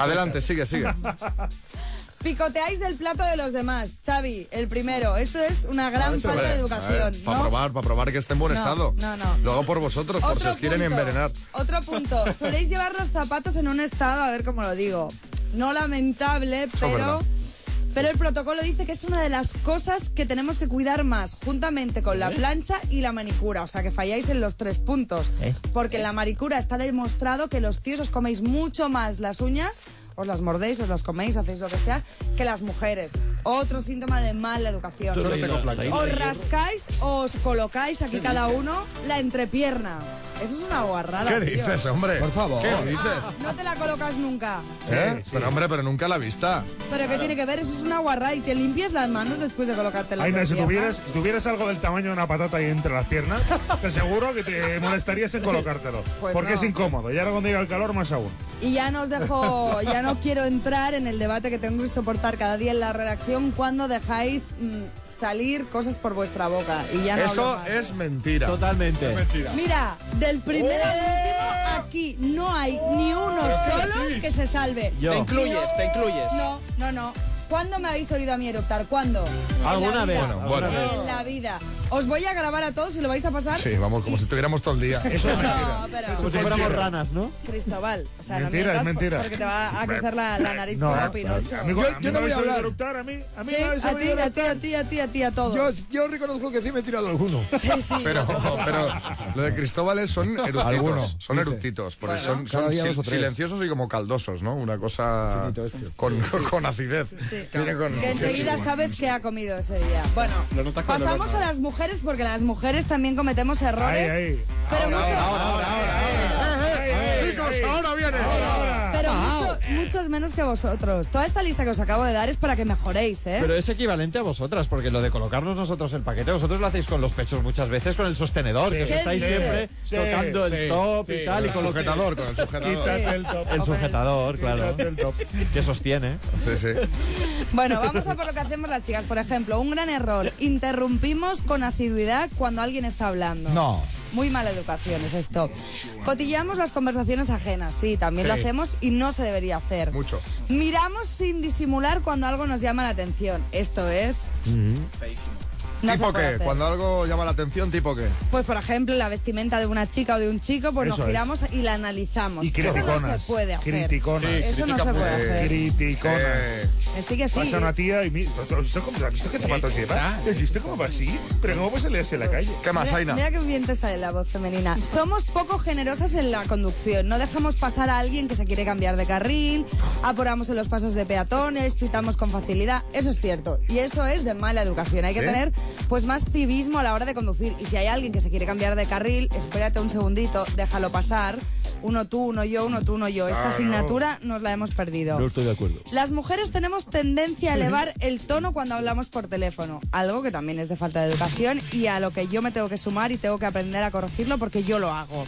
Adelante, sigue, sigue. Picoteáis del plato de los demás. Xavi, el primero. Esto es una gran falta de educación. Para ¿no? probar, para probar que esté en buen No, estado. no, no. Lo hago por vosotros, por si os quieren envenenar. Otro punto. Soléis llevar los zapatos en un estado, a ver cómo lo digo. No lamentable, pero. Pero el protocolo dice que es una de las cosas que tenemos que cuidar más, juntamente con la plancha y la manicura. O sea, que falláis en los tres puntos. ¿Eh? Porque en la manicura está demostrado que los tíos os coméis mucho más las uñas, os las mordéis, os las coméis, hacéis lo que sea, que las mujeres. Otro síntoma de mala educación. Yo no tengo plancha. Os rascáis o os colocáis aquí cada uno la entrepierna. Eso es una guarrada. ¿Qué tío. dices, hombre? Por favor. ¿Qué dices? No te la colocas nunca. ¿Eh? Sí. Pero hombre, pero nunca la vista. Pero ¿qué tiene que ver? Eso es una guarrada y te limpias las manos después de colocarte la Aina, si entrepierna. tuvieras, si tuvieras algo del tamaño de una patata ahí entre las piernas, te aseguro que te molestarías en colocártelo. Pues porque no. es incómodo. Y ahora cuando llega el calor, más aún. Y ya no os dejo, ya no quiero entrar en el debate que tengo que soportar cada día en la redacción cuando dejáis mm, salir cosas por vuestra boca. Y ya no Eso más. es mentira. Totalmente. Mentira. Mira, del primero al último, aquí no hay ni uno solo que se salve. Yo. Te incluyes, te incluyes. No, no, no. ¿Cuándo me habéis oído a mí eruptar? ¿Cuándo? ¿Alguna vez? vida. Bueno, ¿Alguna bueno. vez? En la vida. Os voy a grabar a todos y lo vais a pasar. Sí, vamos, como si estuviéramos todo el día. Eso es mentira. No, pero Como si fuéramos ranas, ¿no? Cristóbal, o sea, Mentira, no es mentira. porque te va a crecer la, la nariz No, como Pinocho. amigo, Yo- yo no voy a hablar. eructar, a mí, a mí Sí, me habéis a ti, a ti, a ti, a ti, a ti, a todos. Yo, yo reconozco que sí me he tirado alguno. Sí, sí. Pero, pero lo de Cristóbales son eructitos. Algunos, son eructitos. Porque Bueno. son, sil- silenciosos y como caldosos, ¿no? Una cosa este. con, con acidez. Sí. Con- Que enseguida sabes qué ha comido ese día. Bueno, pasamos a las mujeres porque las mujeres también cometemos errores. Ahí, ahí. Pero mucho, Ahí, ahí, Chicos, ahí. ahora viene. Ahora, ahora. pero mucho, muchos menos que vosotros. Toda esta lista que os acabo de dar es para que mejoréis, ¿eh? Pero es equivalente a vosotras, porque lo de colocarnos nosotros el paquete, vosotros lo hacéis con los pechos muchas veces, con el sostenedor, Sí. que os ¿Qué estáis siempre Sí, tocando sí, el top sí, y tal, con y el con los sujetador, con el sujetador. El top. El sujetador, claro, el top. que sostiene. Sí, sí. Bueno, vamos a por lo que hacemos las chicas. Por ejemplo, un gran error. Interrumpimos con asiduidad cuando alguien está hablando. No. Muy mala educación es esto. Cotillamos las conversaciones ajenas, sí, también lo hacemos y no se debería hacer. Mucho. Miramos sin disimular cuando algo nos llama la atención. Esto es... No ¿Tipo qué? hacer. Cuando algo llama la atención, ¿tipo qué? Pues por ejemplo, la vestimenta de una chica o de un chico, pues Eso nos es. giramos y la analizamos. Y Eso no criticonas. se puede hacer. Criticonas. Sí, Eso no se puede hacer. Criticonas. Eh, Que sí, que sí. Pasa una tía y mi- ¿Has visto qué zapatos lleva? ¿Has visto cómo va así? Pero ¿cómo puede salir en la calle? ¿Qué más, Mira, Aina? mira qué bien te sale la voz femenina. Somos poco generosas en la conducción. No dejamos pasar a alguien que se quiere cambiar de carril, apuramos en los pasos de peatones, pitamos con facilidad. Eso es cierto. Y eso es de mala educación. Hay que ¿Sí? tener pues más civismo a la hora de conducir. Y si hay alguien que se quiere cambiar de carril, espérate un segundito, déjalo pasar. Uno tú, uno yo, uno tú, uno yo. Esta Claro. asignatura nos la hemos perdido. No estoy de acuerdo. Las mujeres tenemos tendencia a elevar el tono cuando hablamos por teléfono, algo que también es de falta de educación y a lo que yo me tengo que sumar y tengo que aprender a corregirlo porque yo lo hago.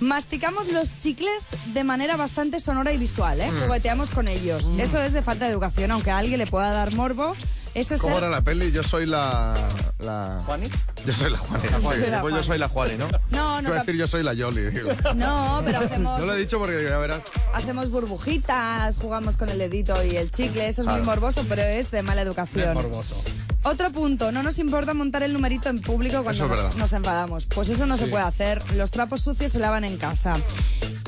Masticamos los chicles de manera bastante sonora y visual, ¿eh? Jugueteamos con ellos. Eso es de falta de educación, aunque a alguien le pueda dar morbo. Eso es ¿Cómo ser- era la peli? Yo soy la... la... ¿Juani? Yo soy la Juani. Yo soy Sí, la pues yo Juani. soy la Juani, ¿no? No, no, Iba a decir yo soy la Yoli. digo. No, pero hacemos, No lo he dicho porque ya verás. hacemos burbujitas, jugamos con el dedito y el chicle. Eso es muy Claro. morboso, pero es de mala educación. Morboso. Otro punto, no nos importa montar el numerito en público cuando nos, nos enfadamos. Pues eso no se puede hacer. Los trapos sucios se lavan en casa.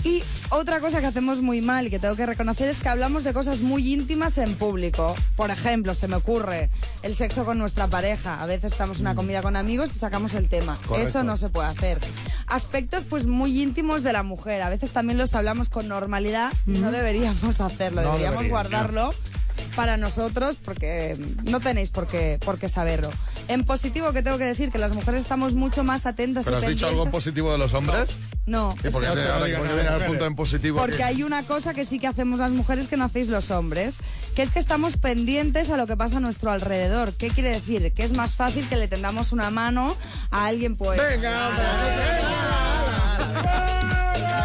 Y otra cosa que hacemos muy mal y que tengo que reconocer es que hablamos de cosas muy íntimas en público. Por ejemplo, se me ocurre el sexo con nuestra pareja. A veces estamos en una comida con amigos y sacamos el tema. Eso no se puede hacer. Aspectos pues muy íntimos de la mujer. A veces también los hablamos con normalidad y no deberíamos hacerlo. No deberíamos guardarlo para nosotros porque no tenéis por qué, por qué saberlo. En positivo que tengo que decir que las mujeres estamos mucho más atentas ¿Pero y has dicho algo en pendientes- positivo de los hombres? No, ¿Y por qué no te- se lo ahora digan por qué a viene las al punto en positivo? porque que- hay una cosa que sí que hacemos las mujeres que no hacéis los hombres, que es que estamos pendientes a lo que pasa a nuestro alrededor. ¿Qué quiere decir? Que es más fácil que le tendamos una mano a alguien pues... Venga, hombre,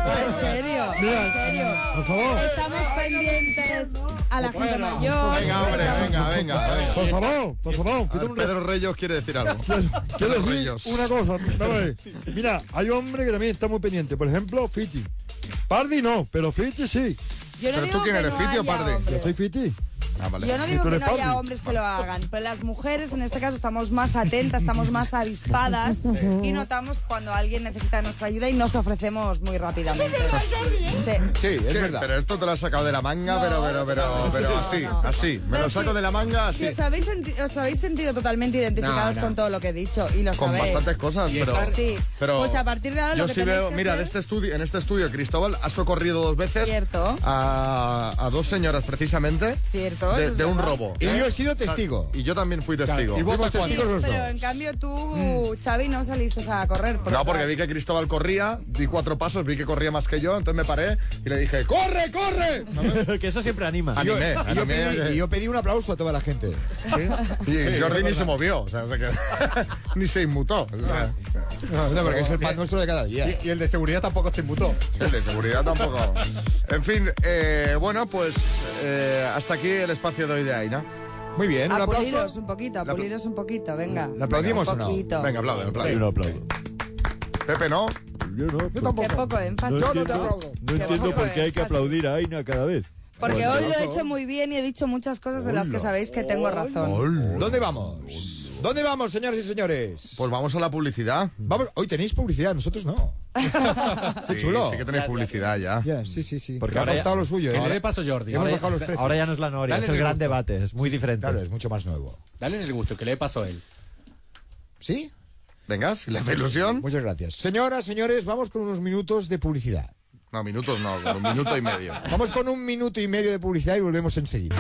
En serio, en serio. Por favor. Estamos pendientes a la gente mayor. venga, hombre, venga, venga. venga. Por favor, por favor, ver, Pedro Reyes quiere decir algo. Quiero Pedro decir Reyes. una cosa. Mira, hay hombres que también están muy pendientes. Por ejemplo, Fiti. Pardi no, pero Fiti sí. Yo no ¿Pero digo tú quién que eres, no Fiti o Pardi? Yo estoy Fiti. Ah, vale. Yo no ¿Y digo que no haya hombres que lo hagan, pero las mujeres en este caso estamos más atentas, estamos más avispadas y notamos cuando alguien necesita nuestra ayuda y nos ofrecemos muy rápidamente. Sí. Sí, es ¿Qué? verdad. Pero esto te lo has sacado de la manga, No, pero, pero, pero, pero no, así, no. así. Me Pero lo saco sí, de la manga Si así. os habéis, os habéis sentido totalmente identificados No, no. con todo lo que he dicho y lo Con sabéis. bastantes cosas, pero. Sí, pero pues a partir de ahora yo lo que sí veo, que mira, hacer- de este estudio, en este estudio, Cristóbal ha socorrido dos veces Cierto. a, a dos señoras precisamente Cierto, de, un robo. Y ¿eh? yo he sido testigo. Y yo también fui testigo. y vos Sí, testigos los pero dos. en cambio tú, Xavi, no saliste a correr. por No, porque vi que Cristóbal corría, di cuatro pasos, vi que corría más que yo, entonces me paré y le dije, ¡corre, corre! ¿Sabes? que eso siempre anima. Y yo, Animé, y yo animé pedí, que- y yo pedí un aplauso a toda la gente. Y Jordi ni se movió, o sea, se quedó- ni se inmutó. o sea, No, no, porque es el pan nuestro de cada día. Y, y el de seguridad tampoco se inmutó. el de seguridad tampoco. En fin, eh, bueno, pues eh, hasta aquí el espacio de hoy de Aina. Muy bien, un A aplauso. puliros un poquito, a La- puliros un poquito, venga. ¿Le aplaudimos un o no? Venga, aplaude, aplaude. Yo no aplaudo. Pepe, ¿no? Yo no. Yo tampoco. Qué poco énfasis. Yo no te aplaudo. No entiendo por qué hay que aplaudir a Aina cada vez. Porque hoy lo he hecho muy bien y he dicho muchas cosas de las que sabéis que tengo razón. ¿Dónde vamos? ¿Dónde vamos, señoras y señores? Pues vamos a la publicidad. Vamos, hoy tenéis publicidad, nosotros no. Qué Sí, chulo. Sí que tenéis publicidad ya. Ya, sí, sí, sí. Porque ha ahora ya- costado lo suyo, Que ¿eh? le dé paso Jordi. Hemos Ahora bajado los ya, precios. ahora ya no es la noria, Dale es el el gran debate, es muy diferente. Claro, es mucho más nuevo. Dale en el gusto, que le dé paso a él. ¿Sí? Venga, si le hace ilusión. Muchas gracias. Señoras, señores, vamos con unos minutos de publicidad. No, minutos no, con un minuto y medio. Vamos con un minuto y medio de publicidad y volvemos enseguida.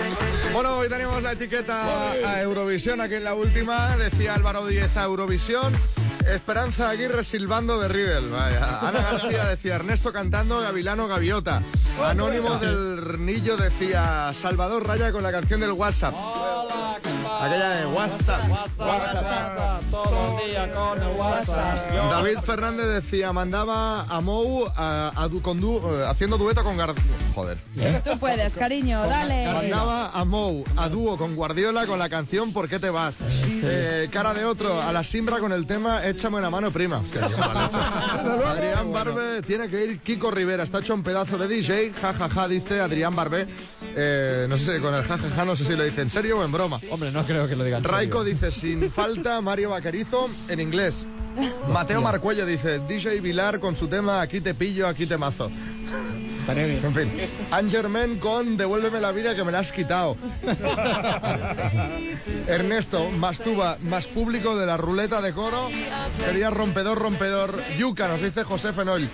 Bueno, hoy tenemos la etiqueta a Eurovisión, aquí en la última, decía Álvaro Díez a Eurovisión. Esperanza Aguirre silbando de Riddle. Vaya. Ana García decía Ernesto cantando Gavilano Gaviota. Anónimo del Nillo decía Salvador Raya con la canción del WhatsApp. Aquella de WhatsApp. Todo el día con el WhatsApp. David Fernández decía, mandaba a Mou a, a du- con du- eh, haciendo dueto con Gar... Joder. Tú puedes, cariño, dale. Mandaba a Mou a dúo con Guardiola con la canción ¿Por qué te vas? Eh, cara de otro, a la Simbra con el tema Échame una mano, prima. Adrián Barbe tiene que ir Kiko Rivera, está hecho un pedazo de DJ, jajaja, dice Adrián Barbe. Eh, no sé si con el jajaja, no sé si lo dice en serio o en broma. Hombre, no creo que lo digan. Raiko dice sin falta Mario Vaquerizo en inglés. Mateo Marcuello dice DJ Vilar con su tema Aquí te pillo, aquí te mazo. En fin, Angermen con Devuélveme la vida que me la has quitado. Ernesto, más tuba, más público de la ruleta de coro. Sería rompedor, rompedor. Yuca, nos dice José Fenoll.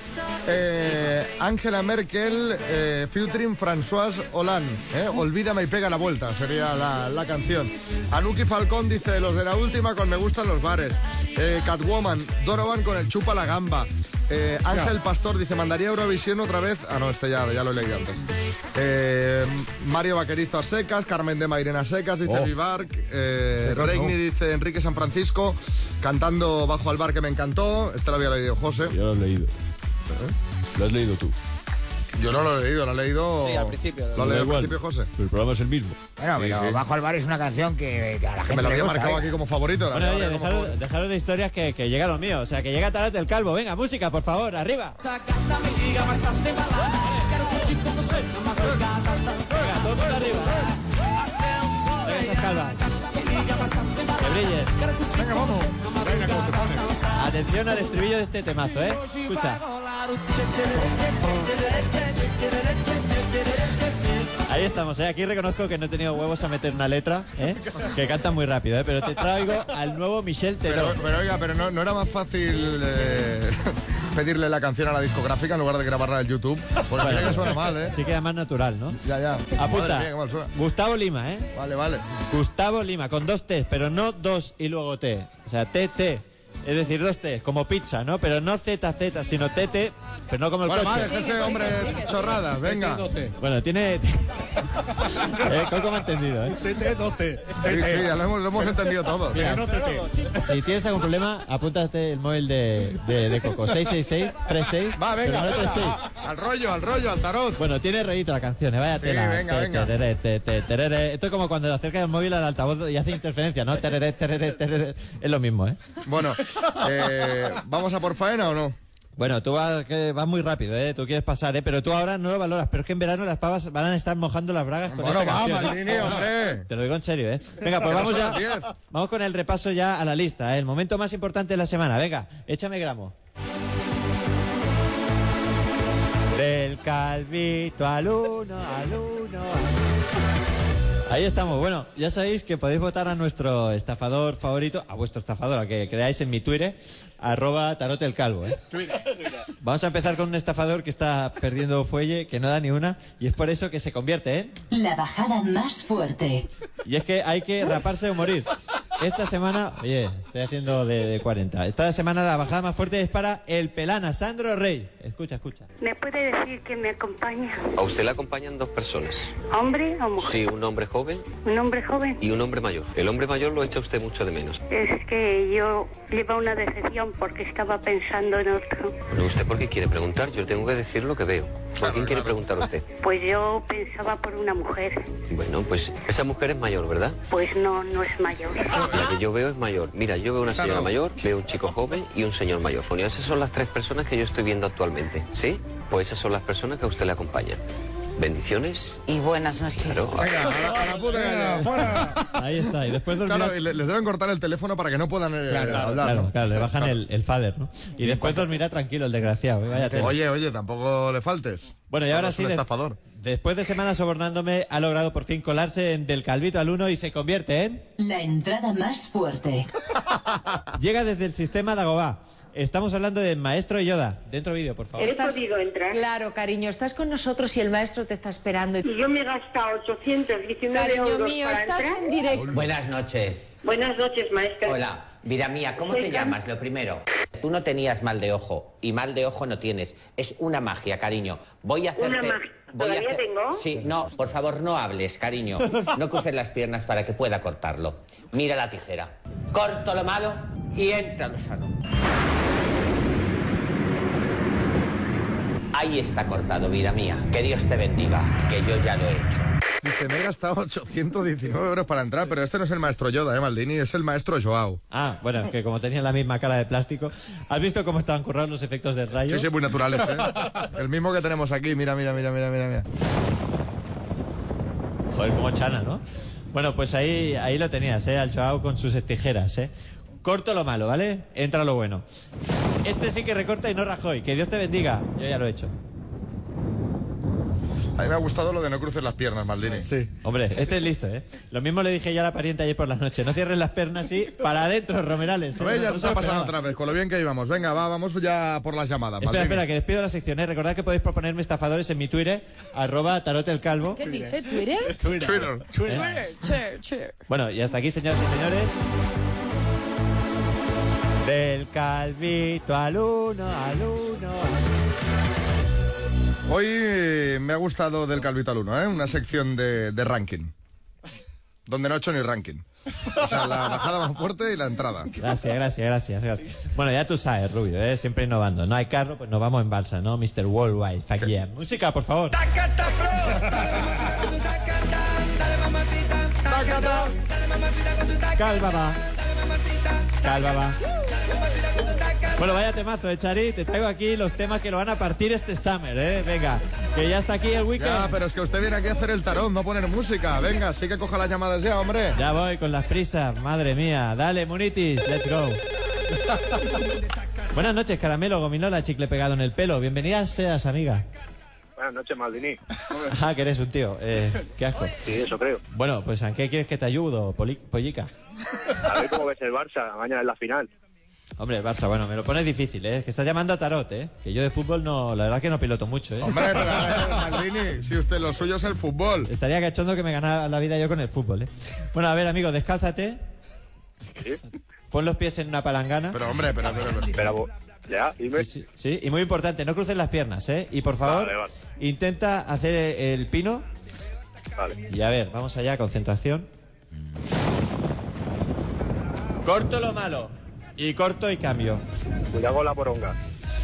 Eh, Angela Merkel, eh, François Hollande. eh, Olvídame y pega la vuelta, sería la, la canción. Anuki Falcón dice, los de la última con Me gustan los bares. Eh, Catwoman, Donovan con el chupa la gamba. Eh, Ángel Pastor dice, mandaría Eurovisión otra vez. Ah, no, este ya, ya lo he leído antes. Eh, Mario Vaquerizo a secas, Carmen de Mairena a secas, dice Oh. Vivarc. Eh, no. dice Enrique San Francisco, cantando Bajo al bar que me encantó. Este lo había leído José. Yo lo he leído. Lo has leído tú. Yo no lo he leído, lo ha leído. Sí, al principio. Lo ha Da leído al igual. principio José. Pero el programa es el mismo. Bueno, Sí, pero sí. Bajo al bar es una canción que, que a la Que gente me lo había gusta, marcado ¿eh? aquí como favorito. Bueno, oye, como dejaros, dejaros de historias que, que llega lo mío. O sea, que llega Tarot del Calvo. Venga, música, por favor, arriba. Venga, todo el mundo arriba. Venga, esas calvas. Que brillen. Venga, vamos. Atención al estribillo de este temazo, ¿eh? Escucha. Ahí estamos, ¿eh? Aquí reconozco que no he tenido huevos a meter una letra, ¿eh? Que canta muy rápido, ¿eh? Pero te traigo al nuevo Michel Teló. pero oiga, pero no, no era más fácil eh, pedirle la canción a la discográfica en lugar de grabarla en YouTube. Porque Bueno, que suena mal, ¿eh? Sí queda más natural, ¿no? Ya, ya. Apunta. mía. Gustavo Lima, ¿eh? Vale, vale. Gustavo Lima, con dos T, pero no dos y luego T. O sea, TT. Es decir, dos T, como pizza, ¿no? Pero no ZZ, sino TT, pero no como el Bueno, coche. vale, ese hombre chorradas, venga. Bueno, tiene. eh, Coco me ha entendido, ¿eh? Sí, sí, ya lo hemos, lo hemos entendido todos. Si tienes algún problema, apúntate el móvil de, de, de Coco. 666-36. Va, venga, pero no venga. 36. Al rollo, al rollo, al tarot. Bueno, tiene rollito la canción, ¿eh? vaya Sí, tela. venga, Te, venga. te, te, tereré. Esto es como cuando acercas el móvil al altavoz y hace interferencia, ¿no? Tereré, tereré, tereré. Es lo mismo, ¿eh? Bueno, eh, ¿vamos a por faena o no? Bueno, tú vas, que vas muy rápido, ¿eh? Tú quieres pasar, ¿eh? Pero tú ahora no lo valoras. Pero es que en verano las pavas van a estar mojando las bragas con Bueno, esta va, canción. Maldini, hombre. Te lo digo en serio, ¿eh? Venga, pues vamos ya. las 10. Vamos con el repaso ya a la lista, ¿eh? El momento más importante de la semana. Venga, échame gramo. Del calvito al uno, al uno. al- Ahí estamos. Bueno, ya sabéis que podéis votar a nuestro estafador favorito, a vuestro estafador, al que creáis en mi Twitter, arroba tarote el calvo, ¿eh? Vamos a empezar con un estafador que está perdiendo fuelle, que no da ni una, y es por eso que se convierte en... La bajada más fuerte. Y es que hay que raparse o morir. Esta semana, oye, estoy haciendo de, de 40. Esta semana la bajada más fuerte es para el pelana, Sandro Rey. Escucha, escucha. ¿Me puede decir que me acompaña? A usted le acompañan dos personas. ¿Hombre o mujer? Sí, un hombre joven ¿Un hombre joven? y un hombre mayor. El hombre mayor lo echa usted mucho de menos. Es que yo llevo una decepción porque estaba pensando en otro. Pero usted por qué quiere preguntar, yo tengo que decir lo que veo. ¿Por quién quiere preguntar usted? Pues yo pensaba por una mujer. Bueno, pues esa mujer es mayor, ¿verdad? Pues no, no es mayor. La que yo veo es mayor. Mira, yo veo una señora mayor, veo un chico joven y un señor mayor. Bueno, esas son las tres personas que yo estoy viendo actualmente. ¿Sí? Pues esas son las personas que a usted le acompañan. Bendiciones. Y buenas noches. Claro. Venga, a la, a la puta calle. Ahí está. Y después dormirá... Claro, y les deben cortar el teléfono para que no puedan eh, hablar. Claro, ¿no? claro, le bajan el, el fader, ¿no? Y después dormirá tranquilo el desgraciado. ¿eh? Vaya. Oye, oye, tampoco le faltes. Bueno, y ahora sí, un estafador. Después de semanas sobornándome, ha logrado por fin colarse en del calvito al uno y se convierte en... La entrada más fuerte. Llega desde el sistema Dagobah. Estamos hablando del maestro Yoda. Dentro vídeo, por favor. ¿He podido entrar? Claro, cariño, estás con nosotros y el maestro te está esperando. Y yo me he gastado 819 Cariño euros mío, para estás entrar. en directo. Buenas noches. Buenas noches, maestra. Hola. Vida mía, ¿cómo te llamas? Lo primero. Tú no tenías mal de ojo y mal de ojo no tienes. Es una magia, cariño. Voy a hacerte. Una magia. Voy a ¿Todavía hacer- tengo? Sí, no, por favor, no hables, cariño. No cruces las piernas para que pueda cortarlo. Mira la tijera. Corto lo malo y entra lo sano. Ahí está cortado, vida mía. Que Dios te bendiga, que yo ya lo he hecho. Dice, me he gastado 819 euros para entrar, pero este no es el maestro Yoda, ¿eh, Maldini? Es el maestro Joao. Ah, bueno, que como tenían la misma cara de plástico. ¿Has visto cómo estaban currados los efectos del rayo? Sí, sí, muy naturales, ¿eh? El mismo que tenemos aquí. Mira, mira, mira, mira, mira. mira. Joder, como chana, ¿no? Bueno, pues ahí, ahí lo tenías, ¿eh? Al Joao con sus tijeras, ¿eh? Corto lo malo, ¿vale? Entra lo bueno. Este sí que recorta y no Rajoy. Que Dios te bendiga. Yo ya lo he hecho. A mí me ha gustado lo de no cruces las piernas, Maldini. Sí. Hombre, este es listo, ¿eh? Lo mismo le dije yo a la pariente ayer por la noche. No cierres las piernas y para adentro, Romerales. ¿eh? Ya No está pasando otra vez, con lo bien que íbamos. Venga, va, vamos ya por las llamadas, Espera, Maldini. espera, que despido la sección, ¿eh? Recordad que podéis proponerme estafadores en mi Twitter, arroba tarotelcalvo. ¿Qué dice? ¿Twitter? Twitter. Twitter. Twitter. Twitter. Bueno, y hasta aquí, señoras y señores. Del calvito al uno, al uno. Hoy eh, me ha gustado del Calvito al Uno, ¿eh? Una sección de, de ranking. Donde no he hecho ni ranking. O sea, la bajada más fuerte y la entrada. Gracias, gracias, gracias, gracias. Bueno, ya tú sabes, Rubio, ¿eh? siempre innovando. No hay carro, pues nos vamos en balsa, ¿no? Mr. Worldwide, fuck yeah. Música, por favor. Calva Calva Bueno, vaya temazo, ¿eh, Chari? Te traigo aquí los temas que lo van a partir este summer, ¿eh? Venga, que ya está aquí el weekend. Ya, pero es que usted viene aquí a hacer el tarón, no poner música. Venga, sí que coja las llamadas ya, hombre. Ya voy con las prisas, madre mía. Dale, Munitis, let's go. Buenas noches, caramelo, gominola, chicle pegado en el pelo. Bienvenida seas, amiga. Buenas noches, Maldini. Ah, que eres un tío. Eh, qué asco. Sí, eso creo. Bueno, pues ¿en qué quieres que te ayudo, poli- pollica? A ver cómo ves el Barça mañana en la final. Hombre, el Barça, bueno, me lo pones difícil, ¿eh? Que estás llamando a Tarot, ¿eh? Que yo de fútbol no, la verdad que no piloto mucho, ¿eh? Hombre, pero a ver, Maldini, si usted lo suyo es el fútbol. Estaría cachondo que me ganara la vida yo con el fútbol, ¿eh? Bueno, a ver, amigo, descálzate, Sí. pon los pies en una palangana. Pero, hombre, pero, pero, pero. Ya, dime. Sí, sí, y muy importante, no cruces las piernas, ¿eh? Y por favor, Vale, vale. intenta hacer el pino. Vale. Y a ver, vamos allá, concentración. Corto lo malo. Y corto y cambio. Cuidado con la poronga.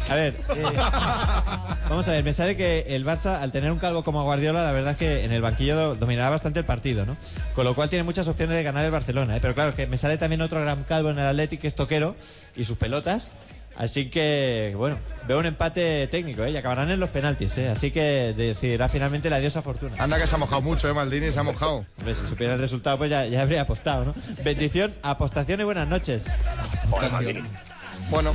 A ver, eh, vamos a ver, me sale que el Barça, al tener un calvo como Guardiola, la verdad es que en el banquillo do- dominará bastante el partido, ¿no? Con lo cual tiene muchas opciones de ganar el Barcelona, ¿eh? Pero claro, que me sale también otro gran calvo en el Athletic, que es Toquero, y sus pelotas. Así que, bueno, veo un empate técnico, ¿eh? Y acabarán en los penaltis, ¿eh? Así que decidirá finalmente la diosa fortuna. Anda que se ha mojado mucho, ¿eh, Maldini? Se ha mojado. Hombre, si supiera el resultado, pues ya, ya habría apostado, ¿no? Bendición, apostación y buenas noches. Bueno,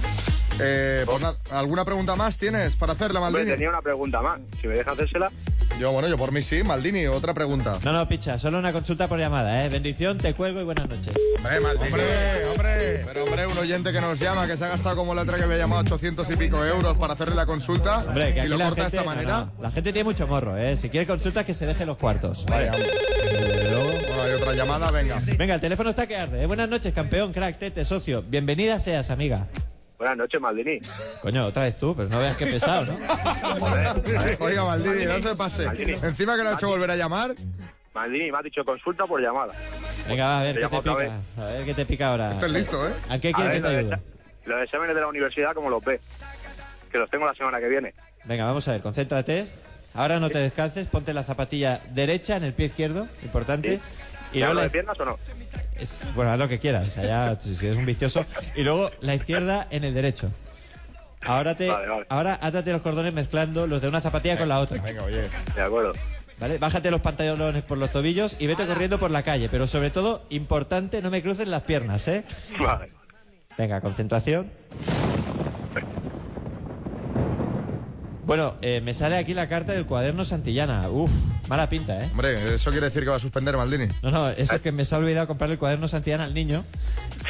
eh, pues nada, ¿alguna pregunta más tienes para hacerle, Hombre, Maldini? tenía una pregunta más. Si me deja hacérsela. Yo, bueno, yo por mí sí, Maldini, otra pregunta. No, no, picha, solo una consulta por llamada, ¿eh? Bendición, te cuelgo y buenas noches. Hombre, Maldini. Hombre, hombre. Pero, hombre, un oyente que nos llama, que se ha gastado como la otra que me ha llamado 800 y pico euros para hacerle la consulta Hombre, que y aquí lo la corta gente, de esta no, manera. no, la gente tiene mucho morro, ¿eh? Si quiere consultas, que se deje los cuartos. Vaya. Bueno, hay otra llamada, venga. Venga, el teléfono está que arde. ¿eh? Buenas noches, campeón, crack, tete, socio. Bienvenida seas, amiga. Buenas noches, Maldini. Coño, otra vez tú, pero no veas qué pesado, ¿no? Oiga, Maldini, no se pase. Maldini. Encima que lo ha hecho volver a llamar. Maldini, me ha dicho consulta por llamada. Venga, va, a ver Te qué te pica. A ver qué te pica ahora. Estás listo, ¿eh? ¿A qué A quieres que te los, ayude? los exámenes de la universidad, ¿cómo los ve? Que los tengo la semana que viene. Venga, vamos a ver, concéntrate. Ahora no te descalces, ponte la zapatilla derecha en el pie izquierdo, importante. ¿Y Y luego la de piernas o no? Es- bueno, haz lo que quieras, allá si si eres un vicioso. Y luego la izquierda en el derecho. Ahora te, Vale, vale. ahora átate los cordones mezclando los de una zapatilla con la otra. Venga, oye. De acuerdo. ¿Vale? Bájate los pantalones por los tobillos y vete corriendo por la calle. Pero sobre todo, importante, no me cruces las piernas, ¿eh? Vale. Venga, concentración. Bueno, eh, me sale aquí la carta del cuaderno Santillana. Uf, mala pinta, ¿eh? Hombre, eso quiere decir que va a suspender Maldini. No, no, eso es que me se ha olvidado comprarle el cuaderno Santillana al niño.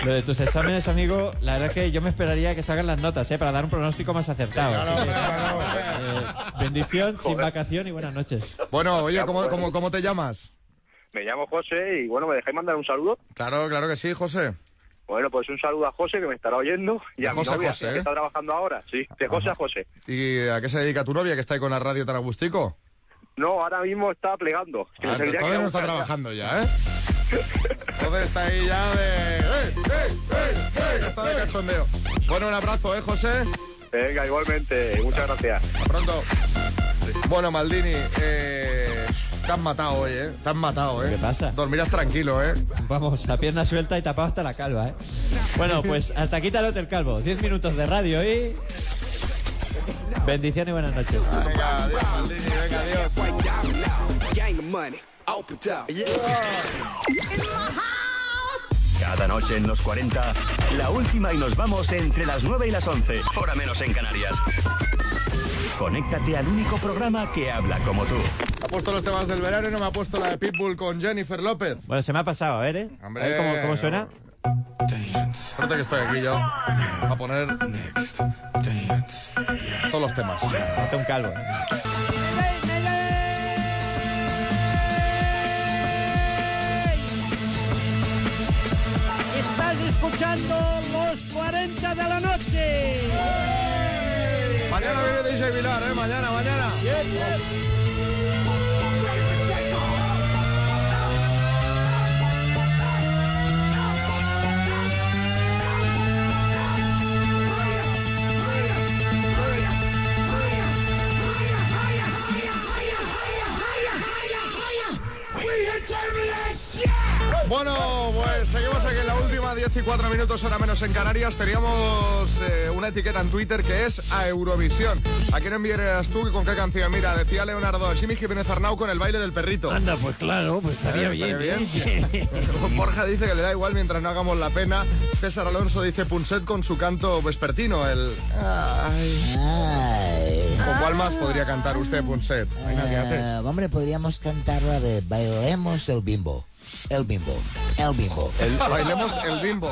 Lo de tus exámenes, amigo, la verdad que yo me esperaría que salgan las notas, ¿eh? Para dar un pronóstico más acertado. Eh, bendición, sin vacación y buenas noches. Bueno, oye, ¿cómo, pues, cómo, cómo te llamas? Me llamo José y bueno, ¿me dejáis mandar un saludo? Claro, claro que sí, José. Bueno, pues un saludo a José que me estará oyendo y a mi José, novia José, que ¿eh? está trabajando ahora. Sí, de José a José. ¿Y a qué se dedica tu novia que está ahí con la radio tan agustico? No, ahora mismo está plegando. Que Ah, todavía no está trabajando ya, ¿eh? Entonces está ahí ya de... ¡Eh, eh, eh, eh! Está de cachondeo. Bueno, un abrazo, ¿eh, José? Venga, igualmente. Muchas gracias. Hasta pronto. Bueno, Maldini, eh, te han matado hoy, ¿eh? Te han matado, ¿eh? ¿Qué pasa? Dormirás tranquilo, ¿eh? Vamos, la pierna suelta y tapado hasta la calva, ¿eh? Bueno, pues hasta aquí Talote el Calvo. 10 minutos de radio y... Bendición y buenas noches. Venga, adiós, Maldini, venga, adiós. Cada noche en los 40, la última y nos vamos entre las 9 y las 11, hora menos en Canarias. Conéctate al único programa que habla como tú. Ha puesto los temas del verano y no me ha puesto la de Pitbull con Jennifer López. Bueno, se me ha pasado, a ver, ¿eh? Hombre. A ver cómo, cómo suena. Suerte que estoy aquí yo. A poner todos los temas. Hazte un calvo. Estás escuchando los 40 de la noche. Mañana viene DJ Vilar, ¿eh? Mañana, mañana. Bueno, pues seguimos aquí en la última 10 y 4 minutos, hora menos en Canarias. Teníamos eh, una etiqueta en Twitter que es a Eurovisión. ¿A quién enviarías tú y con qué canción? Mira, decía Leonardo, Jimmy Jiménez Arnau con el baile del perrito. Anda, pues claro, pues estaría Eh, bien. estaría ¿eh? Borja dice que le da igual mientras no hagamos la pena. César Alonso dice Punset con su canto vespertino, el... Ay. ¿Con cuál más podría cantar usted, Punset? Eh, hombre, podríamos cantar la de Bailemos el Bimbo. El Bimbo. El Bimbo. El- bailemos el bimbo.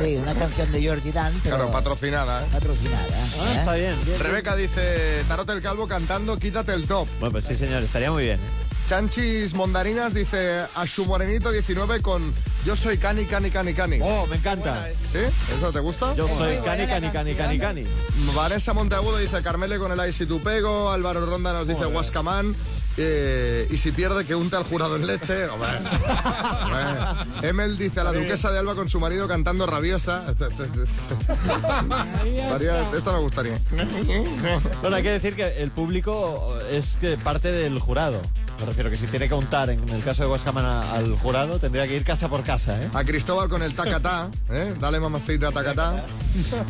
Sí, una canción de Georgie Dan, pero Claro, patrocinada, ¿eh? patrocinada. Ah, ¿eh? está bien. bien, bien. Rebeca dice, Tarot el Calvo cantando Quítate el top. Bueno, pues sí, señor, estaría muy bien. ¿eh? Chanchis Mondarinas dice a su morenito 19 con Yo soy Cani, Cani, Cani, Cani. Oh, me encanta. ¿Sí? ¿Eso te gusta? Yo soy cani, cani, cani, cani, cani. Vanessa Monteagudo dice Carmele con el Ay si tu pego, Álvaro Ronda nos dice Huascamán, eh, y si pierde que unta al jurado en leche. Hombre. Hombre. Emel dice a la duquesa de Alba con su marido cantando rabiosa. Este- este- este- Esta me gustaría. Bueno, hay que decir que el público es que parte del jurado. Me refiero que si tiene que untar, en el caso de Guascaman a- al jurado, tendría que ir casa por casa, ¿eh? A Cristóbal con el tacatá, ¿eh? Dale mamacita tacatá.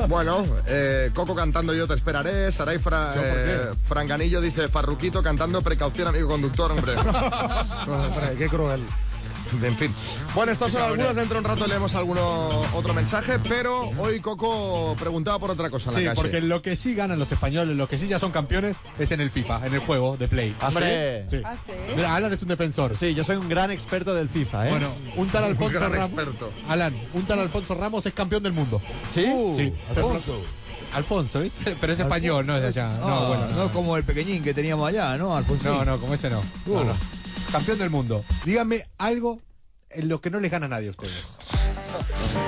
Bueno, eh, Coco cantando Yo te esperaré, Saray Fra- eh, Franganillo dice Farruquito cantando Precaución amigo conductor, hombre. Hombre, qué cruel. En fin. Bueno, estos son algunos. Dentro de un rato leemos alguno otro mensaje, pero hoy Coco preguntaba por otra cosa en Sí, la calle. porque lo que sí ganan los españoles, lo que sí ya son campeones, es en el FIFA, en el juego de Play. Hombre. Sí. ¿Ah, sí? Mira, Alan es un defensor. Sí, yo soy un gran experto del FIFA, ¿eh? Bueno, un tal Alfonso gran Ramos. experto. Alan, un tal Alfonso Ramos es campeón del mundo. ¿Sí? sí. Alfonso. Alfonso, ¿viste? Pero es español, no es de allá. Ah, No, bueno. no como el pequeñín que teníamos allá, ¿no, Alfonso? No, no, como ese no. No, no. Campeón del mundo. Díganme algo en lo que no les gana nadie a ustedes.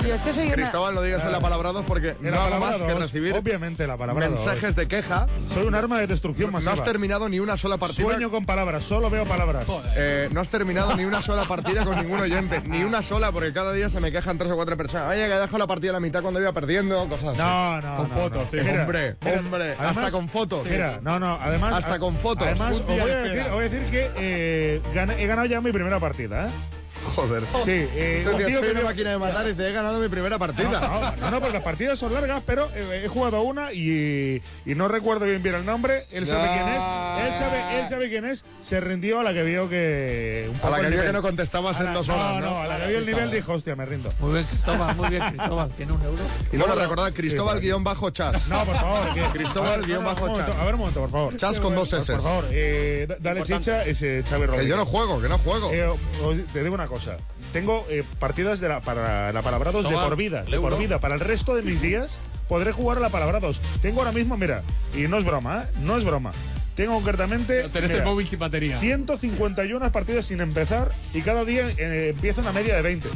Yo es que soy una... Cristóbal, no digas en la palabra dos porque no hago más que recibir Obviamente la palabra dos. mensajes de queja. Soy un arma de destrucción No masiva. has terminado ni una sola partida. Sueño con palabras, solo veo palabras. Eh, no has terminado ni una sola partida con ningún oyente. Ni una sola, porque cada día se me quejan tres o cuatro personas. Oye, que dejo la partida a la mitad cuando iba perdiendo, cosas así. No, no, Con no, fotos, no. sí. Mira, hombre, mira, hombre, además- hasta con fotos. Mira, no, no, además. Hasta con fotos. Además, os voy, a decir, os voy a decir que eh, gané- he ganado ya mi primera partida, ¿eh? Joder. Sí, eh, un tío soy que una no- máquina de matar y te he ganado mi primera partida. No, no, no, porque las partidas son largas, pero eh, he jugado una y, y no recuerdo bien bien el nombre. Él sabe quién es. Él sabe, él sabe quién es. Se rindió a la que vio que. Un A la que vio nivel. que no contestabas la- en dos no, horas. No, a la que vio el nivel dijo, hostia, me rindo. Muy bien, Cristóbal, muy bien, Cristóbal. Tiene un euro. Y luego recordad, Cristóbal guion bajo chas. No, por favor. que- Cristóbal a ver, guion no, no, bajo un momento, chas. A ver, un momento, por favor. Chas con dos S. Por favor, eh, da- dale chicha ese Xavi Rodríguez. Que yo no juego, que no juego. Eh, te digo una cosa. Tengo eh, partidas de la, para la palabra 2 de Toma, por vida. De por vida. Para el resto de mis días podré jugar a la palabra 2. Tengo ahora mismo, mira, y no es broma, ¿eh? No es broma. Tengo concretamente. Tenés mira, el móvil sin batería. 151 partidas sin empezar y cada día eh, empieza una media de 20.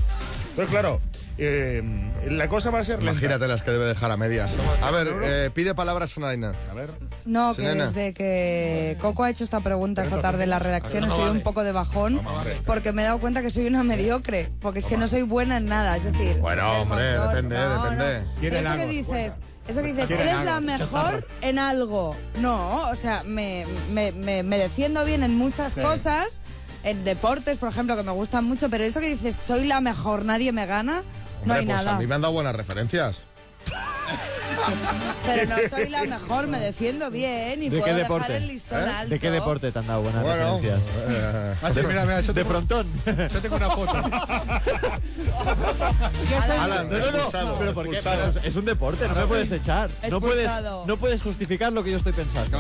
Entonces, claro, eh, la cosa va a ser lenta. Imagínate las que debe dejar a medias. A ver, eh, pide palabras Sonaina. A ver. No, que desde que Coco ha hecho esta pregunta esta tarde en la redacción No estoy vale. un poco de bajón porque me he dado cuenta que soy una mediocre, porque es que no soy buena en nada, es decir... Bueno, hombre, montón. depende, No, depende. no. Pero eso que dices, eso que dices, eres la mejor en algo. No, o sea, me, me, me, me defiendo bien en muchas Sí. cosas, en deportes, por ejemplo, que me gustan mucho, pero eso que dices, soy la mejor, nadie me gana, no hay pues nada. a mí me han dado buenas referencias. Pero no soy la mejor, me defiendo bien y ¿De puedo qué dejar deporte? el listón ¿Eh? alto. ¿De qué deporte te han dado buenas Bueno, referencias? eh, Ah, sí, mira, mira, yo de tengo- frontón. Yo tengo una foto. Yo soy- Alan, No, no, no, expulsado, pero ¿por qué? expulsado. Pero es, un deporte, no me puedes echar. No puedes, no puedes justificar lo que yo estoy pensando.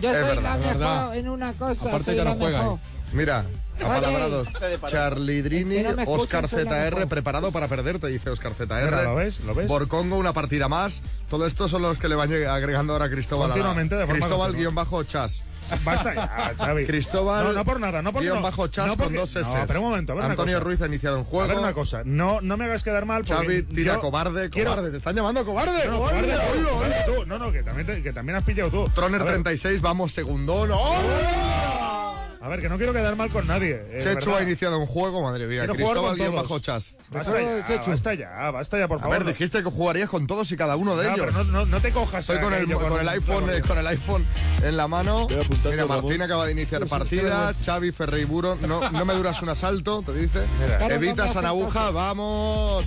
Yo Es soy verdad, la es mejor verdad. en una cosa. Aparte soy ya la no juega, mejor. Mira, apalabrados. Charlie Drini, Oscar ZR, preparado para perder, te dice Oscar ZR. Mira, ¿lo ves? ¿Lo ves? Borcongo, una partida más. Todo esto son los que le van agregando ahora Cristóbal. a la- Continuamente, de forma Cristóbal guion bajo chas. Basta ya, Xavi. Cristóbal No, no por nada, no por guion no. bajo chas No con porque- dos S. No, pero un momento, a ver una Antonio cosa. Ruiz ha iniciado un juego. A ver una cosa, no, no me hagas quedar mal Xavi tira yo cobarde, quiero- cobarde. Te están llamando cobarde. No, no, cobarde. cobarde, tú. No, no, que también, te- que también has pillado tú. Troner A ver, 36, vamos, segundón. ¡Oh! A ver, que no quiero quedar mal con nadie. eh, Chechu ¿verdad? ha iniciado un juego, madre mía. Quiero jugar Cristóbal con guion todos. bajo chas. Basta ya, basta ya, basta ya, por A favor. ver, dijiste que jugarías con todos y cada uno de No, ellos. pero no, no, no te cojas Estoy a con el, aquello con el iPhone, eh, con el iPhone en la mano. Mira, Martín acaba de iniciar partida. Xavi Ferreiburo, no, no me duras un asalto, te dice. Claro, Evita Sanabuja, vamos.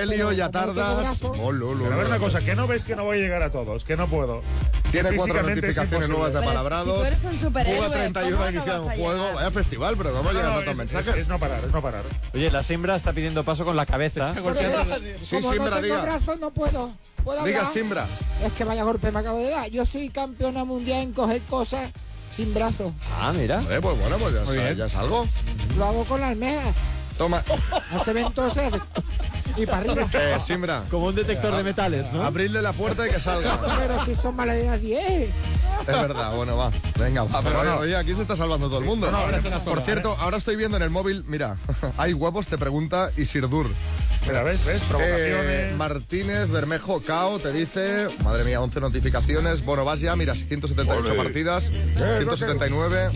Helio, ya tardas. Oh, lo, lo, Pero a ver una cosa, que no ves que no voy a llegar a todos, que no puedo. Tiene cuatro notificaciones nuevas de Pero palabrados. si tú eres un superhéroe, Cuba 31 ¿cómo ha no iniciado un juego. Vaya festival, pero ¿cómo No, llegan no, tantos es, mensajes? es- es no parar, es no parar. Oye, la simbra está pidiendo paso con la cabeza. Sí, Como Simbra, no tengo diga. brazo, no puedo. ¿Puedo Diga? Simbra. Es que vaya golpe me acabo de dar. Yo soy campeona mundial en coger cosas sin brazo. Ah, mira. Eh, pues bueno, pues ya, ya es algo. Lo hago con la almeja. Toma. Hace ventosa y para arriba. Eh, Simbra. Como un detector de metales, ¿no? Abrirle la puerta y que salga. Pero si son maladeras 10. Es verdad, bueno, va. Venga, va. Pero no. oye, aquí se está salvando todo el mundo. No, no, ahora se la Por sola, cierto, ahora estoy viendo en el móvil, mira, hay huevos, te pregunta Isirdur. Mira, ¿ves? ¿Ves? Eh. Martínez, Bermejo, Cao, te dice, madre mía, 11 notificaciones. Bueno, vas ya, mira, 178 partidas, 179.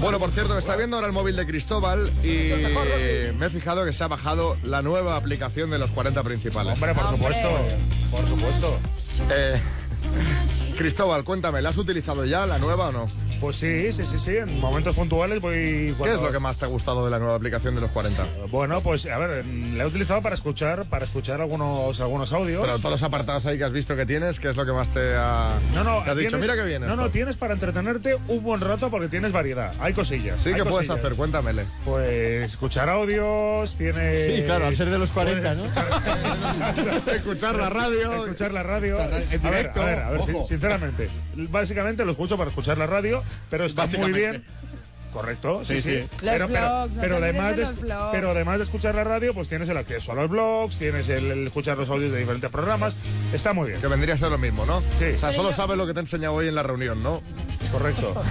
Bueno, por cierto, me está viendo ahora el móvil de Cristóbal y me he fijado que se ha bajado la nueva aplicación de los 40 principales. Hombre, por supuesto. Por supuesto. Eh, Cristóbal, cuéntame, ¿la has utilizado ya, la nueva o no? Pues sí, sí, sí, sí. En momentos puntuales voy. ¿Qué es lo que más te ha gustado de la nueva aplicación de los 40? Bueno, pues a ver, la he utilizado para escuchar, para escuchar algunos, algunos audios. Pero todos los apartados ahí que has visto que tienes, ¿qué es lo que más te ha, No, no, te has dicho? Mira que viene No, esto. no, tienes para entretenerte un buen rato porque tienes variedad. Hay cosillas. Sí, hay ¿qué puedes cosillas. hacer? Cuéntamele. Pues escuchar audios, tienes. Sí, claro, al ser de los 40, ¿no? Escuchar la radio. Escuchar la radio. en A ver, directo, a ver, a ver, sin- sinceramente. Básicamente lo escucho para escuchar la radio, pero está muy bien. Correcto, sí, Sí, sí. sí. Los Pero, blogs, además de de, los blogs. pero además de escuchar la radio, pues tienes el acceso a los blogs, tienes el, el escuchar los audios de diferentes programas. Está muy bien. Que vendría a ser lo mismo, ¿no? Sí. O sea, solo sabes lo que te he enseñado hoy en la reunión, ¿no? Correcto.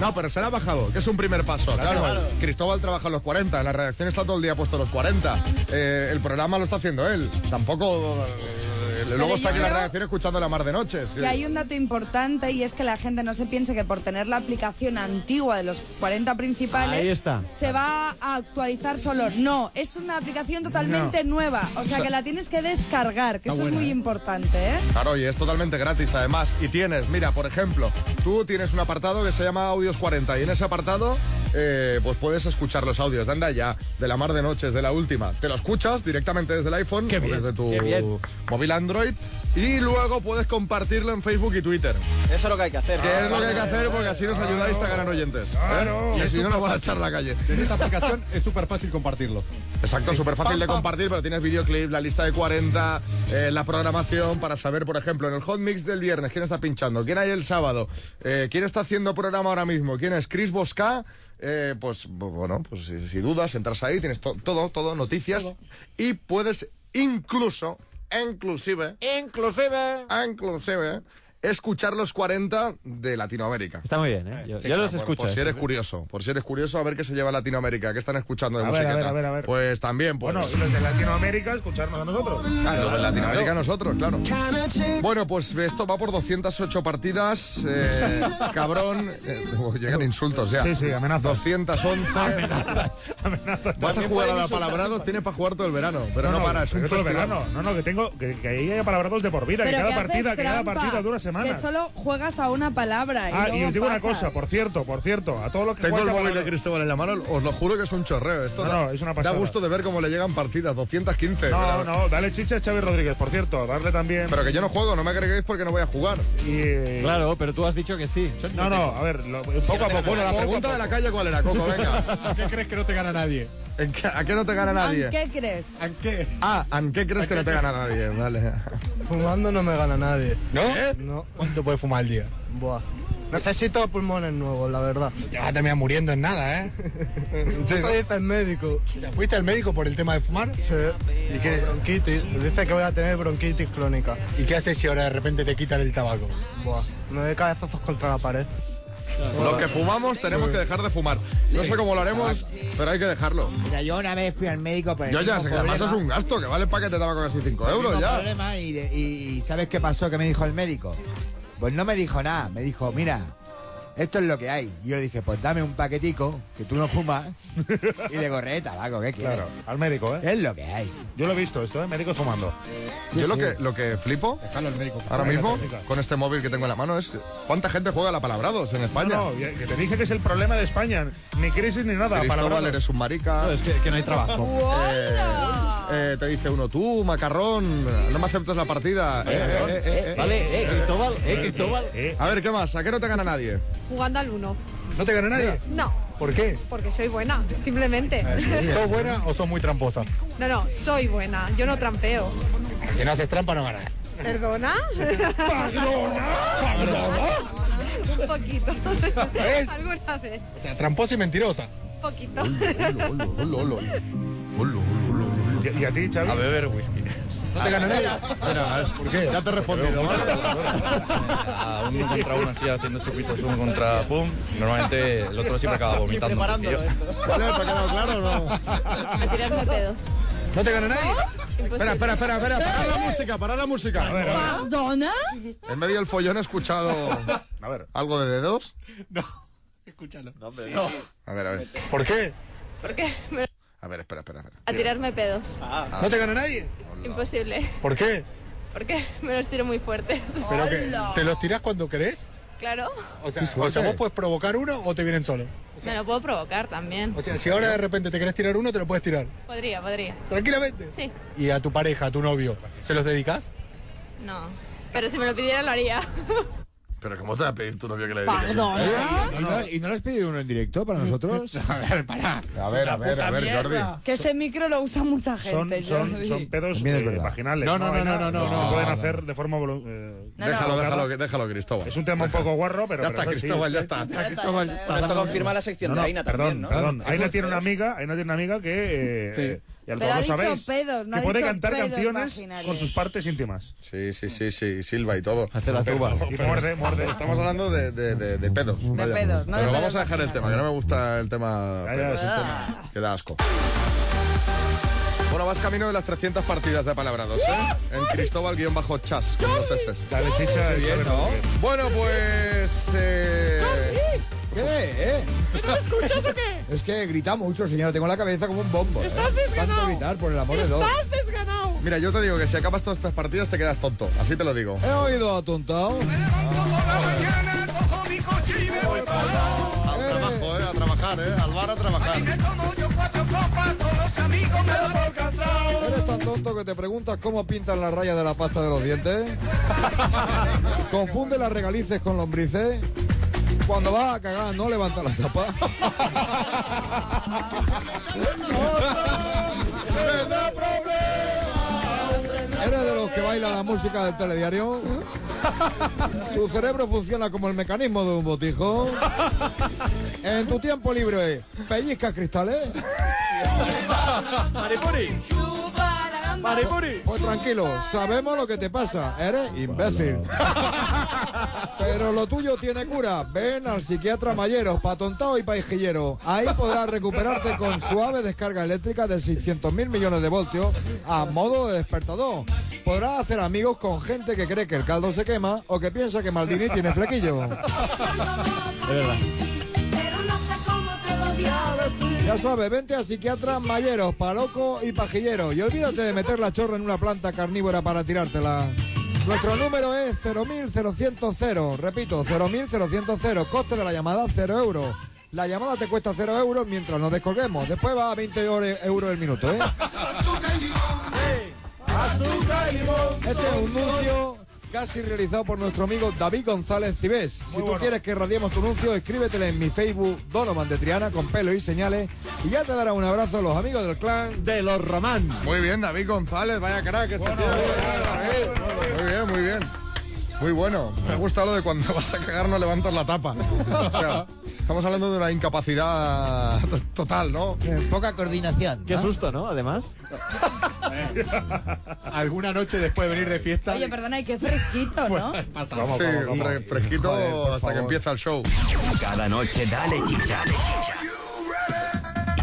No, pero se la ha bajado, que es un primer paso. Claro, Claro. Cristóbal trabaja los 40, en la redacción está todo el día puesto los 40. Eh, el programa lo está haciendo él. Tampoco. eh, luego está aquí la redacción escuchando la mar de noches. Que hay un dato importante y es que la gente no se piense que por tener la aplicación antigua de los 40 principales Ahí está. se va a actualizar solo. No, es una aplicación totalmente nueva. O sea que la tienes que descargar, que esto es muy importante, ¿eh? Claro, y es totalmente gratis además. Y tienes, mira, por ejemplo, tú tienes un apartado que se llama Audios 40 y en ese apartado eh, pues puedes escuchar los audios de Anda Ya, de la Mar de Noches, de la última. Te lo escuchas directamente desde el iPhone Qué o bien, desde tu móvil Android y luego puedes compartirlo en Facebook y Twitter. Eso es lo que hay que hacer. Que es lo que hay que hacer porque así nos ayudáis a ganar oyentes. ¿eh? Y si no nos van a echar a la calle. Desde esta aplicación es súper fácil compartirlo. Exacto, Es súper fácil de compartir, pero tienes videoclip, la lista de 40, eh, la programación para saber, por ejemplo, en el hot mix del viernes, quién está pinchando, quién hay el sábado, eh, quién está haciendo programa ahora mismo, quién es Chris Bosca. Eh, pues bu- bueno, pues si, si dudas, entras ahí, tienes to- todo, todo, noticias y puedes incluso, inclusive, Inclusive. inclusive, escuchar los 40 de Latinoamérica. Está muy bien, ¿eh? Yo, Sí, yo los por- escucho. Por si ¿eh? eres curioso, por si eres curioso, a ver qué se lleva Latinoamérica, qué están escuchando de A ver, música. a ver, a ver, a ver. Pues también, pues. Bueno, y los de Latinoamérica, escucharnos a nosotros. Ah, los de Latinoamérica nosotros, claro. Bueno, pues esto va por 208 partidas. eh, cabrón. eh, oh, llegan insultos ya. Sí, sí, amenazas. 211. Vas a jugar a la palabrados, tienes para jugar todo el verano. Pero no, un que todo el verano. No, no, que tengo. Que, que ahí haya palabrados de por vida. Que Pero cada que partida, que cada partida dura Que semanas. solo juegas a una palabra. Y Ah, y os digo una cosa, por cierto, por cierto, a todos los que Tengo el móvil de Cristóbal en la mano, os lo juro que es un chorreo. Esto No, da, no, es una da pasada. gusto de ver cómo le llegan partidas, 215. No, no, dale chicha a Xavi Rodríguez, por cierto, darle también. pero que yo no juego, no me agreguéis porque no voy a jugar. Y, Claro, pero tú has dicho que sí. No, no, a ver, lo- poco a poco. Bueno, la pregunta de la calle, ¿cuál era, Coco? Venga. ¿A qué crees que no te gana nadie? ¿En qué- ¿A qué no te gana nadie? ¿En qué crees? ¿A qué? Ah, ¿en qué crees que no te gana nadie? Vale. Fumando no me gana nadie. ¿No? No. ¿Cuánto puedes fumar al día? Buah. Necesito pulmones nuevos, la verdad. Te vas a terminar muriendo en nada, ¿eh? Eso dice el médico. ¿Fuiste al médico por el tema de fumar? Sí. ¿Y qué, Bronquitis. Dice que voy a tener bronquitis crónica. ¿Y qué haces si ahora de repente te quitan el tabaco? Buah. Me doy cabezazos contra la pared. Los que fumamos tenemos que dejar de fumar. No sé cómo lo haremos, pero hay que dejarlo. Mira, yo una vez fui al médico por el Yo ya sé que además es un gasto, que vale el paquete de tabaco casi 5 El euros ya. problema y, y- y ¿sabes qué pasó? ¿Qué me dijo el médico? Pues no me dijo nada, me dijo, mira, esto es lo que hay. Y yo le dije, pues dame un paquetico, que tú no fumas, y le corré tabaco, ¿qué quieres? Claro, al médico, ¿eh? Es lo que hay. Yo lo he visto esto, ¿eh? Médicos fumando. Yo lo que, lo que flipo médico. ahora mismo con este móvil que tengo en la mano es cuánta gente juega a la palabrados en España. No, no, que te dije que es el problema de España. Ni crisis ni nada. Cristóbal, eres un marica. No, es que, que no hay trabajo. Eh, eh, te dice uno, tú, macarrón, no me aceptas la partida. Eh, eh, eh, eh, eh. Vale, eh, Cristóbal, eh, Cristóbal. Eh, A ver, ¿qué más? ¿A qué no te gana nadie? Jugando al uno. ¿No te gana nadie? No, ¿Por qué? porque soy buena, simplemente. ¿Sos buena o sos muy tramposa? No, no, soy buena. Yo no trampeo. Si no haces trampa, no ganas. ¿Perdona? Un poquito. ¿Ves? Alguna vez. O sea, tramposa y mentirosa. Un poquito. ¿Y, y a ti, Xavi? A beber whisky. ¿No te gana nadie? Espera, ¿por qué? Ya te he respondido. A uno contra uno así haciendo chupitos uno contra pum. Normalmente el otro siempre acaba vomitando. poquillo. ¿Vale? ¿Te ha quedado claro o no? A tirarme pedos. ¿No te gana nadie? Espera, espera, espera, espera, para la música, para la música. ¿Perdona? En medio del follón he escuchado A ver. algo de dedos. Escúchalo. A ver, a ver. ¿Por qué? ¿Por qué? A ver, espera, espera, espera. A tirarme pedos. ¿No te gana nadie? Imposible. ¿Por qué? Porque me los tiro muy fuerte. ¿Pero que ¿Te los tirás cuando querés? Claro. O sea, o sea, vos puedes provocar uno o te vienen solos. Me lo puedo provocar también. O sea, si ahora de repente te querés tirar uno, te lo puedes tirar. Podría, podría. Tranquilamente. Sí. ¿Y a tu pareja, a tu novio, se los dedicas? No. Pero si me lo pidiera lo haría. Pero ¿cómo te va a pedir tu novio que le dediques? ¿Perdona? ¿Y no, y no lo has pedido uno en directo para nosotros? A ver, pará. A ver, a ver, a ver, Jordi. Que ese micro lo usa mucha Son, gente. son, Jordi. son pedos eh, vaginales. No, no, no, no, no, no, Se no, pueden no. hacer de forma eh, Déjalo, déjalo, déjalo, Cristóbal. Es un tema un poco guarro, pero. Ya pero está. Cristóbal, ya está. Esto confirma la sección No, de Aina perdón, también, ¿no? perdón. Aina tiene una amiga, Aina tiene una amiga que, eh, y a lo Pero ha dicho sabéis, pedos, no que ha puede dicho cantar pedos canciones vaginales. con sus partes íntimas. Sí, sí, sí, sí, Silva y todo. Hace la Pero- tuba. Y pero- muerde, muerde. Estamos hablando de, de, de, de pedos. De pedos, no de Pero vamos pedos a dejar el tema, que no me gusta el tema Ya, ya, pedos. es un tema. Que da asco. Bueno, vas camino de las 300 partidas de palabrados, ¿eh? En Cristóbal-chas, con dos S. Dale chicha y Bien, ¿no? Bueno, pues... Eh... ¿Qué eh? ¿No lo escuchas o qué? Es que grita mucho, señor. Tengo la cabeza como un bombo. ¿eh? Estás desganado. Tanto gritar, por el amor de Dios. ¡Estás desganado! Mira, yo te digo que si acabas todas estas partidas te quedas tonto. Así te lo digo. He oído atontado. Al trabajo, ¿eh? A trabajar, ¿eh? Al bar a trabajar. ¿Eres tan tonto que te preguntas cómo pintan las rayas de la pasta de los dientes? ¿Confunde las regalices con lombrices? Cuando vas a cagar, no levanta la tapa. ¿Eres de los que baila la música del telediario? ¿Tu cerebro funciona como el mecanismo de un botijo? ¿En tu tiempo libre pellizcas cristales? Maripuri. Maripuri. Pues tranquilo, sabemos lo que te pasa, eres imbécil. Pero lo tuyo tiene cura. Ven al psiquiatra Mayero, patontao y paijillero. Ahí podrás recuperarte con suave descarga eléctrica de 600.000 millones de voltios a modo de despertador. Podrás hacer amigos con gente que cree que el caldo se quema o que piensa que Maldini tiene flequillo. De verdad. Ya sabes, vente a psiquiatra Mayeros, paloco y pajillero. Y olvídate de meter la chorra en una planta carnívora para tirártela. Nuestro número es 0.0100. Repito, 0.0100. Coste de la llamada 0 euros. La llamada te cuesta 0 euros mientras nos descolguemos. Después va a 20 ore- euros el minuto, ¿eh? Este es un anuncio casi realizado por nuestro amigo David González Cibés. Si tú bueno. quieres que radiemos tu anuncio, escríbetele en mi Facebook Donovan de Triana con pelo y señales y ya te dará un abrazo los amigos del clan de los Román. Muy bien, David González, vaya crack este tío. Muy bien, muy bien. Muy bueno. Me gusta lo de cuando vas a cagar no levantas la tapa. O sea, estamos hablando de una incapacidad to- total, ¿no? Poca coordinación. Qué susto, ¿no? Además. Alguna noche después de venir de fiesta. Oye, perdona, y qué fresquito, ¿no? Pasamos, sí, vamos, vamos. hombre, fresquito Joder, hasta que empieza el show. Cada noche dale chicha.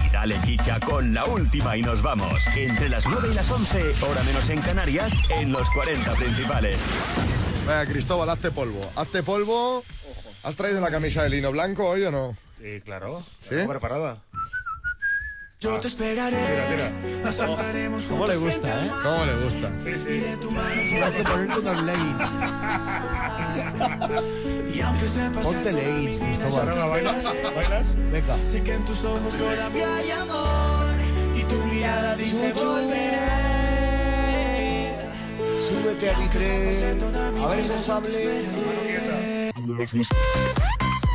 Y dale chicha con la última y nos vamos. Entre las 9 y las 11, hora menos en Canarias, en los 40 principales. Venga, Cristóbal, hazte polvo. Hazte polvo. ¿Has traído la camisa de lino blanco hoy o no? Sí, claro. ¿Sí? Preparada. Yo te esperaré. Mira, mira. La saltaremos ¿Cómo le gusta, eh? ¿Cómo le gusta? Sí, sí. Hay que ponerte unos leggings. Y aunque sepas Ponte leggings, Ahora Cristóbal. bailas, bailas. Venga. Sé que en tus ojos todavía hay amor y tu mirada dice volveré. Súbete a mi tren. A ver, responsable.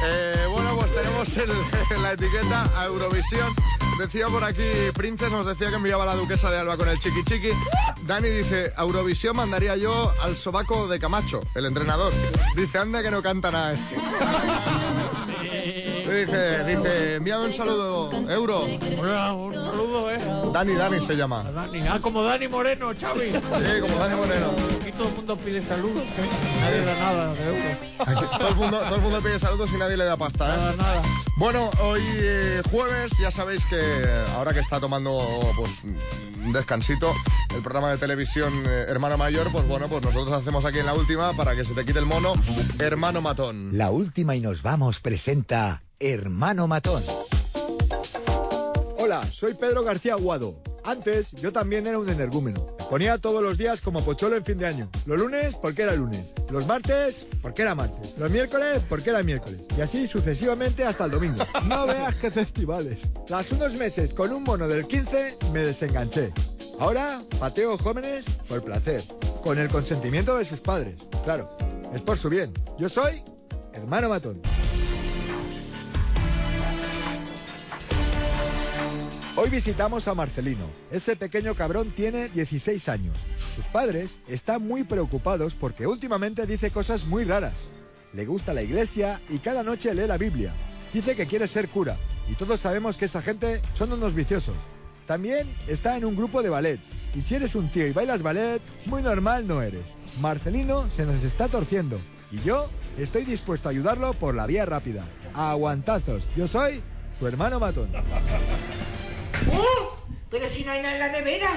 Eh, bueno, pues tenemos el- la etiqueta a Eurovisión. Decía por aquí, Princes nos decía que enviaba la duquesa de Alba con el chiqui chiqui. Dani dice, a Eurovisión mandaría yo al sobaco de Camacho, el entrenador. Dice, anda que no canta nada ese. Dice, dice, envíame un saludo, Euro. Hola, un saludo, eh. Dani, Dani se llama. Dani. Ah, como Dani Moreno, Xavi. Sí, como Dani Moreno. Aquí todo el mundo pide salud. Nadie da nada de. Aquí todo, el mundo, todo el mundo pide saludos y nadie le da pasta, ¿eh? Nada, nada. Bueno, hoy eh, jueves, ya sabéis que ahora que está tomando pues, un descansito el programa de televisión eh, Hermano Mayor, pues bueno, pues nosotros hacemos aquí en la última para que se te quite el mono, Hermano Matón. La última y nos vamos presenta Hermano Matón. Hola, soy Pedro García Aguado. Antes yo también era un energúmeno. Me ponía todos los días como pocholo en fin de año. Los lunes porque era lunes. Los martes porque era martes. Los miércoles porque era miércoles. Y así sucesivamente hasta el domingo. No veas qué festivales. Tras unos meses con un mono del 15 me desenganché. Ahora pateo jóvenes por placer. Con el consentimiento de sus padres. Claro, es por su bien. Yo soy hermano matón. Hoy visitamos a Marcelino. Ese pequeño cabrón tiene 16 años. Sus padres están muy preocupados porque últimamente dice cosas muy raras. Le gusta la iglesia y cada noche lee la Biblia. Dice que quiere ser cura. Y todos sabemos que esa gente son unos viciosos. También está en un grupo de ballet. Y si eres un tío y bailas ballet, muy normal no eres. Marcelino se nos está torciendo. Y yo estoy dispuesto a ayudarlo por la vía rápida. A aguantazos. Yo soy tu hermano matón. ¡Uh! Pero si no hay nada en la nevera.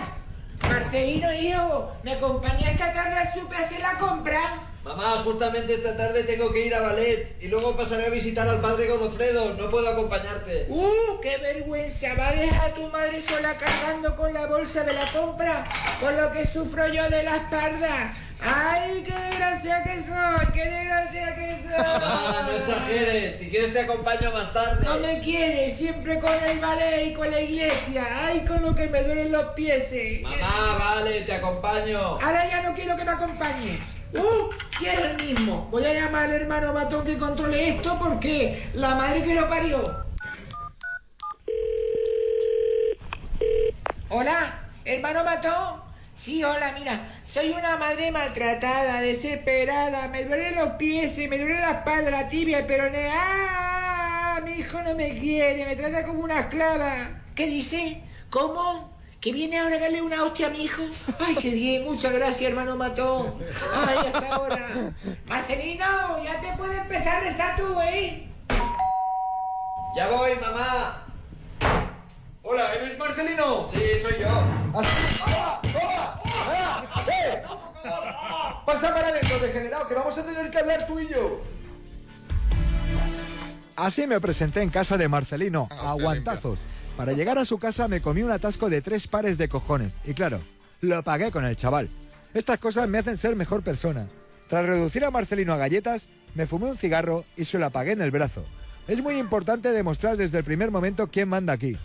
Marcelino, hijo, ¿me acompaña esta tarde al súper a hacer la compra? Mamá, justamente esta tarde tengo que ir a ballet y luego pasaré a visitar al padre Godofredo. No puedo acompañarte. ¡Uh! ¡Qué vergüenza! ¿Va a dejar a tu madre sola cargando con la bolsa de la compra? Con lo que sufro yo de la espalda. ¡Ay, qué desgracia que soy! ¡Qué desgracia que soy! Mamá, no exageres. Si quieres te acompaño más tarde. No me quiere, siempre con el ballet y con la iglesia. ¡Ay, con lo que me duelen los pies! eh. Mamá, vale, te acompaño. Ahora ya no quiero que me acompañe. ¡Uh! Si es el mismo. Voy a llamar al hermano Matón que controle esto porque la madre que lo parió. Hola, hermano Matón. Sí, hola, mira, soy una madre maltratada, desesperada, me duelen los pies, me duele la espalda, la tibia, el peroné. ¡Ah! Mi hijo no me quiere, me trata como una esclava. ¿Qué dice? ¿Cómo? ¿Que viene ahora a darle una hostia a mi hijo? Ay, qué bien, muchas gracias, hermano Matón. Ay, hasta ahora. Marcelino, ya te puedes empezar rezar tú, ¿eh? Ya voy, mamá. Hola, ¿eres Marcelino? Sí, soy yo. ¡Hola! ¡Hola! ¡Ah! ¡Eh! Pasa para adentro, degenerado, que vamos a tener que hablar tú y yo. Así me presenté en casa de Marcelino, a aguantazos. Para llegar a su casa me comí un atasco de tres pares de cojones. Y claro, lo pagué con el chaval. Estas cosas me hacen ser mejor persona. Tras reducir a Marcelino a galletas, me fumé un cigarro y se lo apagué en el brazo. Es muy importante demostrar desde el primer momento quién manda aquí.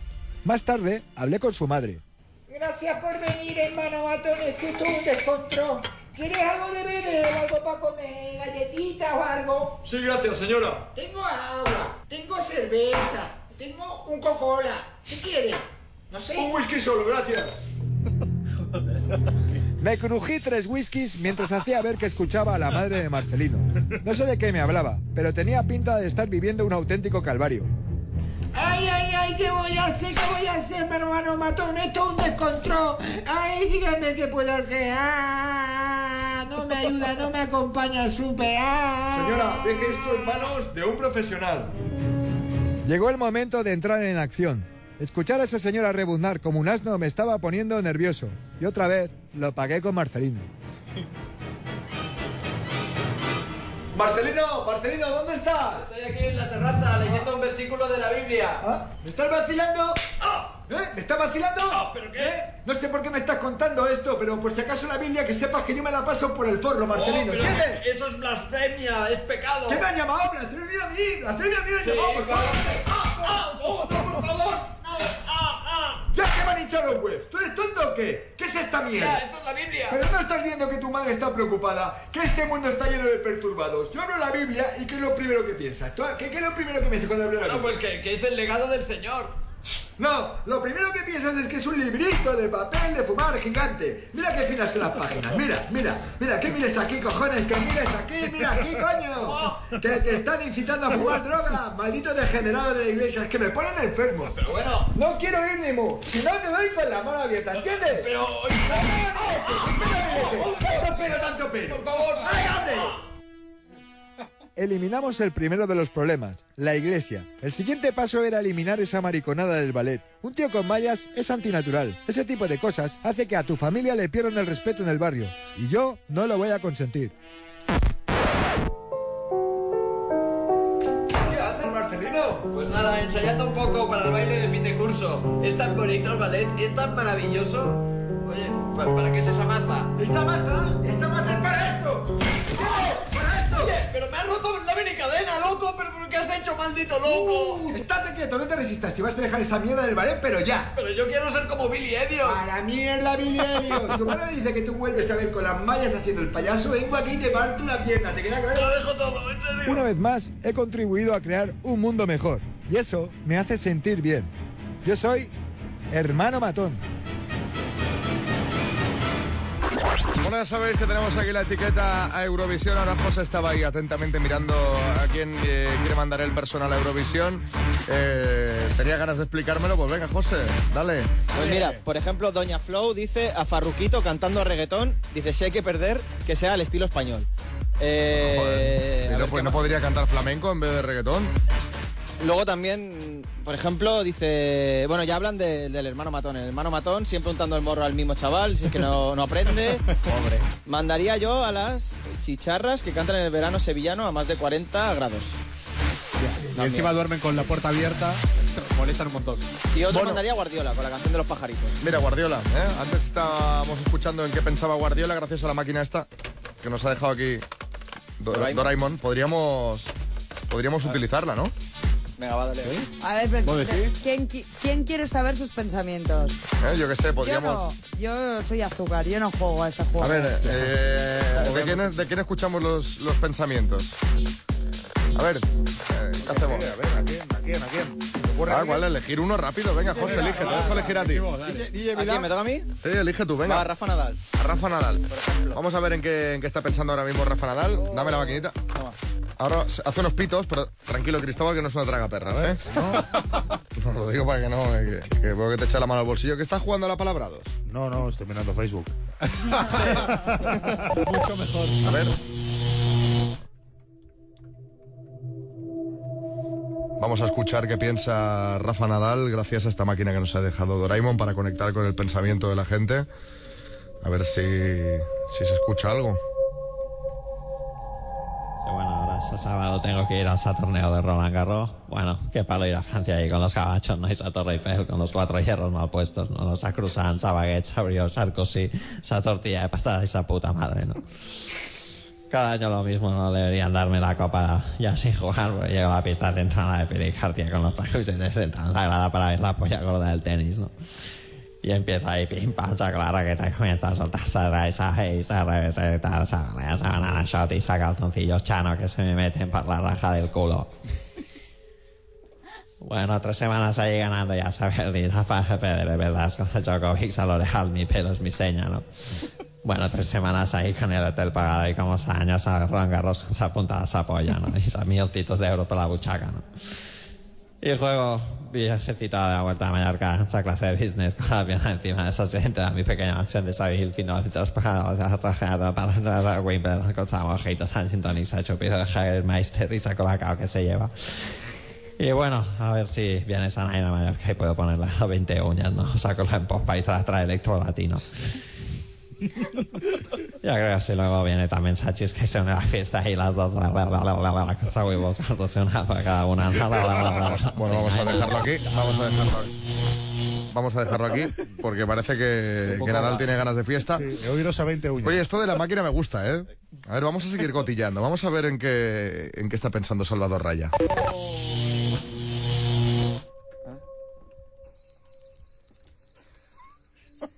Más tarde, hablé con su madre. Gracias por venir, hermano Matón, es que esto es un descontrol. ¿Quieres algo de beber, algo para comer, galletitas o algo? Sí, gracias, señora. Tengo agua, tengo cerveza, tengo un Coca-Cola. ¿Qué quieres? No sé. Un whisky solo, gracias. Me crují tres whiskies mientras hacía ver que escuchaba a la madre de Marcelino. No sé de qué me hablaba, pero tenía pinta de estar viviendo un auténtico calvario. Ay, ay, ay, ¿qué voy a hacer? ¿Qué voy a hacer, mi hermano Matón? Esto es un descontrol. Ay, dígame qué puedo hacer. Ah, no me ayuda, no me acompaña, supe. Ah. Señora, deje esto en manos de un profesional. Llegó el momento de entrar en acción. Escuchar a esa señora rebuznar como un asno me estaba poniendo nervioso. Y otra vez lo pagué con Marcelino. Marcelino, Marcelino, ¿dónde estás? Estoy aquí en la terraza leyendo un versículo de la Biblia. ¿Ah? ¿Me estás vacilando? ¿Eh? ¿Me estás vacilando? ¿Pero qué? ¿Eh? No sé por qué me estás contando esto, pero por si acaso la Biblia, que sepas que yo me la paso por el forro, Marcelino. Oh, ¿Entiendes? Eso es blasfemia, es pecado. ¿Qué me han llamado? Blasfemia a mí, blasfemia a mí me han Sí, llamado, por favor. claro. ¡Ah! ¡Oh, no, por favor! ¡Ya que me han hinchado los webs! ¿Tú eres tonto o qué? ¿Qué es esta mierda? Mira, esto es la Biblia. Pero no estás viendo que tu madre está preocupada, que este mundo está lleno de perturbados. Yo hablo la Biblia y ¿qué es lo primero que piensas? ¿Tú- ¿Qué, qué es lo primero que piensas cuando hablo la Biblia? pues que, que es el legado del Señor. No, lo primero que piensas es que es un librito de papel de fumar gigante. Mira qué finas son las páginas. Mira, mira, mira, que mires aquí, cojones, que mires aquí, mira aquí, coño. Que te están incitando a fumar droga, maldito degenerado de la iglesia. Es que me ponen enfermo. Pero bueno. No quiero ir ni mu. Si no te doy con la mano abierta, ¿entiendes? Pero. ¡Tanto pero, tanto pero! Por favor. ¡Ay, hombre! Eliminamos el primero de los problemas, la iglesia. El siguiente paso era eliminar esa mariconada del ballet. Un tío con mallas es antinatural. Ese tipo de cosas hace que a tu familia le pierdan el respeto en el barrio. Y yo no lo voy a consentir. ¿Qué haces, Marcelino? Pues nada, ensayando un poco para el baile de fin de curso. Es tan bonito el ballet, es tan maravilloso. Oye, ¿pa- ¿para qué es esa maza? ¡Esta maza! ¡Esta maza es para esto! Pero me has roto la cadena, loco. ¿Pero ¿pero qué has hecho, maldito loco? Uh, estate quieto, no te resistas. Si vas a dejar esa mierda del ballet, pero ya. Pero yo quiero ser como Billy Elliot. A la mierda, Billy Elliot. Tu madre me dice que tú vuelves a ver con las mallas haciendo el payaso. Vengo aquí y te parto una pierna. ¿Te queda claro? Te lo dejo todo, en serio. Una vez más, he contribuido a crear un mundo mejor. Y eso me hace sentir bien. Yo soy hermano matón. Bueno, ya sabéis que tenemos aquí la etiqueta a Eurovisión. Ahora José estaba ahí atentamente mirando a quién eh, quiere mandar el personal a Eurovisión. Eh, tenía ganas de explicármelo, pues venga, José, dale. Pues mira, por ejemplo, Doña Flow dice a Farruquito cantando reggaetón, dice si hay que perder, que sea al estilo español. Eh, Joder, a ¿y no, pues no podría cantar flamenco en vez de reggaetón? Luego también, por ejemplo, dice, bueno, ya hablan de- del hermano matón. El hermano matón siempre untando el morro al mismo chaval, si es que no, no aprende. Pobre. Mandaría yo a las chicharras que cantan en el verano sevillano a más de 40 grados. Y encima duermen con la puerta abierta, molestan un montón. Y otro Bueno. mandaría a Guardiola con la canción de los pajaritos. Mira, Guardiola, ¿eh? Antes estábamos escuchando en qué pensaba Guardiola gracias a la máquina esta que nos ha dejado aquí Do- Doraemon. Doraemon. Podríamos, podríamos utilizarla, ¿no? Venga, va, dale. A ver, pero- ¿Vos decís? ¿quién, qui- quién quiere saber sus pensamientos? ¿Eh? Yo qué sé, Yo podríamos... no, yo soy azúcar, yo no juego a este juego. A ver, eh, ¿de, quién, de quién escuchamos los, los pensamientos? A ver, eh, ¿qué hacemos? A ver, ¿a quién? ¿A quién? ¿A quién? ¿Te ocurre Ah? ¿cuál? Elegir uno rápido. Venga, José, elige. Te dejo elegir a ti. ¿A quién? ¿Me toca a mí? Sí, elige tú, venga. Va, Rafa Nadal. A Rafa Nadal. Vamos a ver en qué, en qué está pensando ahora mismo Rafa Nadal. Dame la maquinita. Ahora hace unos pitos, pero tranquilo, Cristóbal, que no es una traga perras, ¿eh? No, lo digo para que no, eh, que, que que te echa la mano al bolsillo. ¿Que estás jugando a la palabra 2? No, no, estoy mirando Facebook. Mucho mejor. A ver. Vamos a escuchar qué piensa Rafa Nadal gracias a esta máquina que nos ha dejado Doraemon para conectar con el pensamiento de la gente. A ver si, si se escucha algo. Bueno, ahora este sábado tengo que ir al torneo de Roland Garros. Bueno, qué palo ir a Francia ahí con los gabachos, ¿no? Esa Torre Eiffel con los cuatro hierros mal puestos, ¿no? Los Sacrusan, Sabaguet, Sabrio, Sarkozy, esa tortilla de patata y esa puta madre, ¿no? Cada año lo mismo, no deberían darme la copa ya sin jugar, porque llego a la pista central de Pelicartia con los pacos y te sentan en la grada para ver la polla gorda del tenis, ¿no? Y empieza ahí pim pam, clara que te comienza a soltar esa esa esa revés, tal, esa banana shot y esa calzoncillos chano que se me meten por la raja del culo. Bueno, tres semanas ahí ganando, ya sabes, ni Rafa Federer, ¿verdad? Con Djokovic, Salorejal, mi pelo es mi seña, ¿no? Bueno, tres semanas ahí con el hotel pagado y como años a Roland Garros con esa puntada esa polla, ¿no? Y esos milloncitos de euros por la buchaca, ¿no? Y juego viajecito de la vuelta a Mallorca, esa clase de business con la pierna encima de esa siguiente a mi pequeña mansión de Saville, kilómetros pagados, trajeado para entrar a Wimbledon con esa mojito tan sintonista, chupido de Hagelmeister y saco la que se lleva. Y bueno, a ver si viene esa Naina Mallorca y puedo ponerle a 20 uñas, ¿no? Saco la en pompa y tras trae electro latino. Ya creo que si luego viene también Sachis que se une a la fiesta y las dos la la la la la la la cosa huevos gordos una para cada una. La, la, la, la, la. Bueno, vamos a dejarlo aquí. Vamos a dejarlo aquí. Vamos a dejarlo aquí porque parece que, que Nadal tiene ganas de fiesta. He oído a 20 uñas. Oye, esto de la máquina me gusta, ¿eh? A ver, vamos a seguir cotillando. Vamos a ver en qué, en qué está pensando Salvador Raya.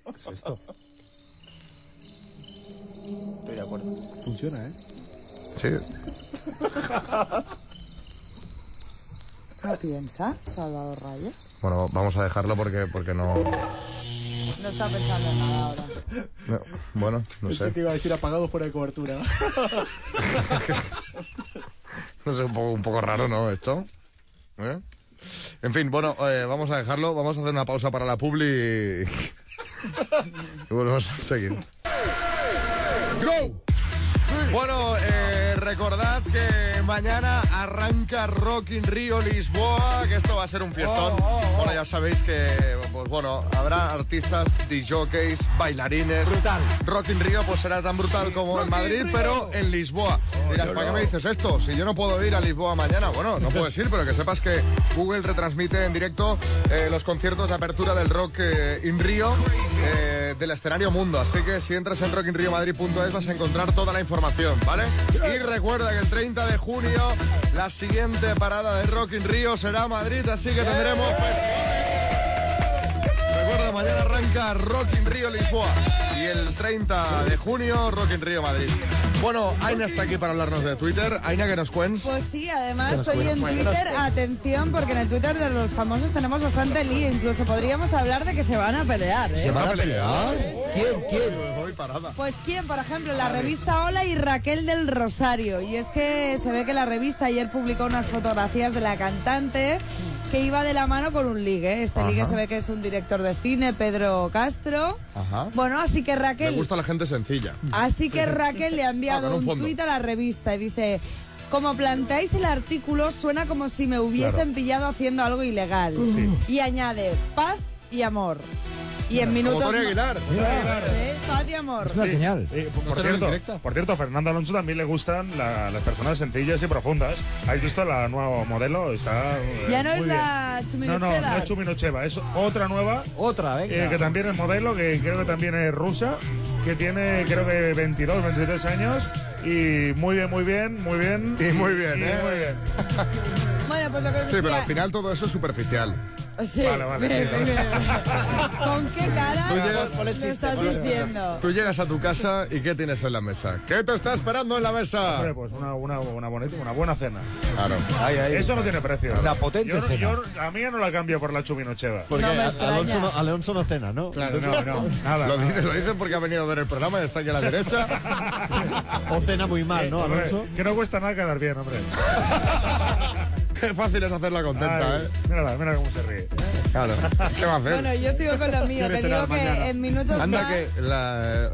¿Qué es esto? De acuerdo. Funciona, ¿eh? Sí. ¿Qué piensa Salvador Raya? Bueno, vamos a dejarlo porque, porque no, No está pensando en nada ahora. no- Bueno, no Pensé sé. que iba a decir apagado fuera de cobertura. No sé, un poco, un poco raro, ¿no? Esto. ¿Eh? En fin, bueno, eh, vamos a dejarlo. Vamos a hacer una pausa para la publi y, y volvemos a seguir. ¡Go! Bueno, eh, recordad que mañana arranca Rock in Rio Lisboa, que esto va a ser un fiestón. Bueno, ya sabéis que, pues bueno, habrá artistas, DJs, bailarines. Brutal. Rock in Rio pues será tan brutal como en Madrid, pero en Lisboa. Dirás, ¿para qué me dices esto? Si yo no puedo ir a Lisboa mañana, bueno, no puedes ir, pero que sepas que Google retransmite en directo eh, los conciertos de apertura del Rock eh, in Rio eh, del escenario mundo. Así que si entras en rockinriomadrid.es vas a encontrar toda la información, ¿vale? Y recuerda que el 30 de junio la siguiente parada de Rock in Rio será Madrid, así que tendremos Recuerda, mañana arranca Rock in Rio Lisboa y el 30 de junio Rock in Rio Madrid. Bueno, Aina está aquí para hablarnos de Twitter. Aina, que nos cuentes? Pues sí, ¿Qué además hoy en? Twitter, atención, porque en el Twitter de los famosos tenemos bastante lío. Incluso podríamos hablar de que se van a pelear, ¿eh? ¿Se van a pelear? ¿Quién? ¿Quién? Voy parada. Pues quién, por ejemplo, la revista Hola y Raquel del Rosario. Y es que se ve que la revista ayer publicó unas fotografías de la cantante que iba de la mano con un ligue. Este Ajá. ligue se ve que es un director de cine, Pedro Castro. Ajá. Bueno, así que Me Raquel, gusta la gente sencilla. así que Raquel le ha Ah, enviado con un un tuit a la revista y dice. Como planteáis el artículo, suena como si me hubiesen Claro. pillado haciendo algo ilegal. Y añade paz y amor. Y en Como minutos. Tony ma- Aguilar. Sí, paz y amor. Eh, por, por cierto, por cierto, a Fernando Alonso también le gustan la- las personas sencillas y profundas. ¿Habéis visto la nueva modelo? Está eh, Ya no muy es bien. la No, Chuminocheva. no, no es Chuminocheva, es otra nueva. Otra, venga. eh, que también es modelo, que creo que también es rusa, que tiene creo que 22, 23 años. Y muy bien, muy bien, muy bien. Y muy bien, y ¿eh? muy bien. Bueno, pues lo que Sí, pero al final todo eso es superficial. Sí, Vale, vale, bien, sí, bien, bien. ¿Con qué cara Tú llegas- lo estás diciendo? Tú llegas a tu casa y ¿qué tienes en la mesa? ¿Qué te está esperando en la mesa? Hombre, pues una, una, una, bonita, una buena cena. Claro. Eso no tiene precio. Una potente yo, cena. yo a mí no la cambio por la chuminocheva. Porque a- Alonso, no, Alonso no cena, ¿no? Claro, no, no. Nada, lo, nada. dice, lo dicen porque ha venido a ver el programa y está aquí a la derecha. O cena muy mal, ¿no, Hombre, Alonso? que no cuesta nada quedar bien, hombre. Qué fácil es hacerla contenta, Ay, ¿eh? Mírala, mira cómo se ríe. Claro. ¿Qué va a hacer? Bueno, yo sigo con lo mío. ¿Quién Te digo que mañana? en minutos Anda más... que la...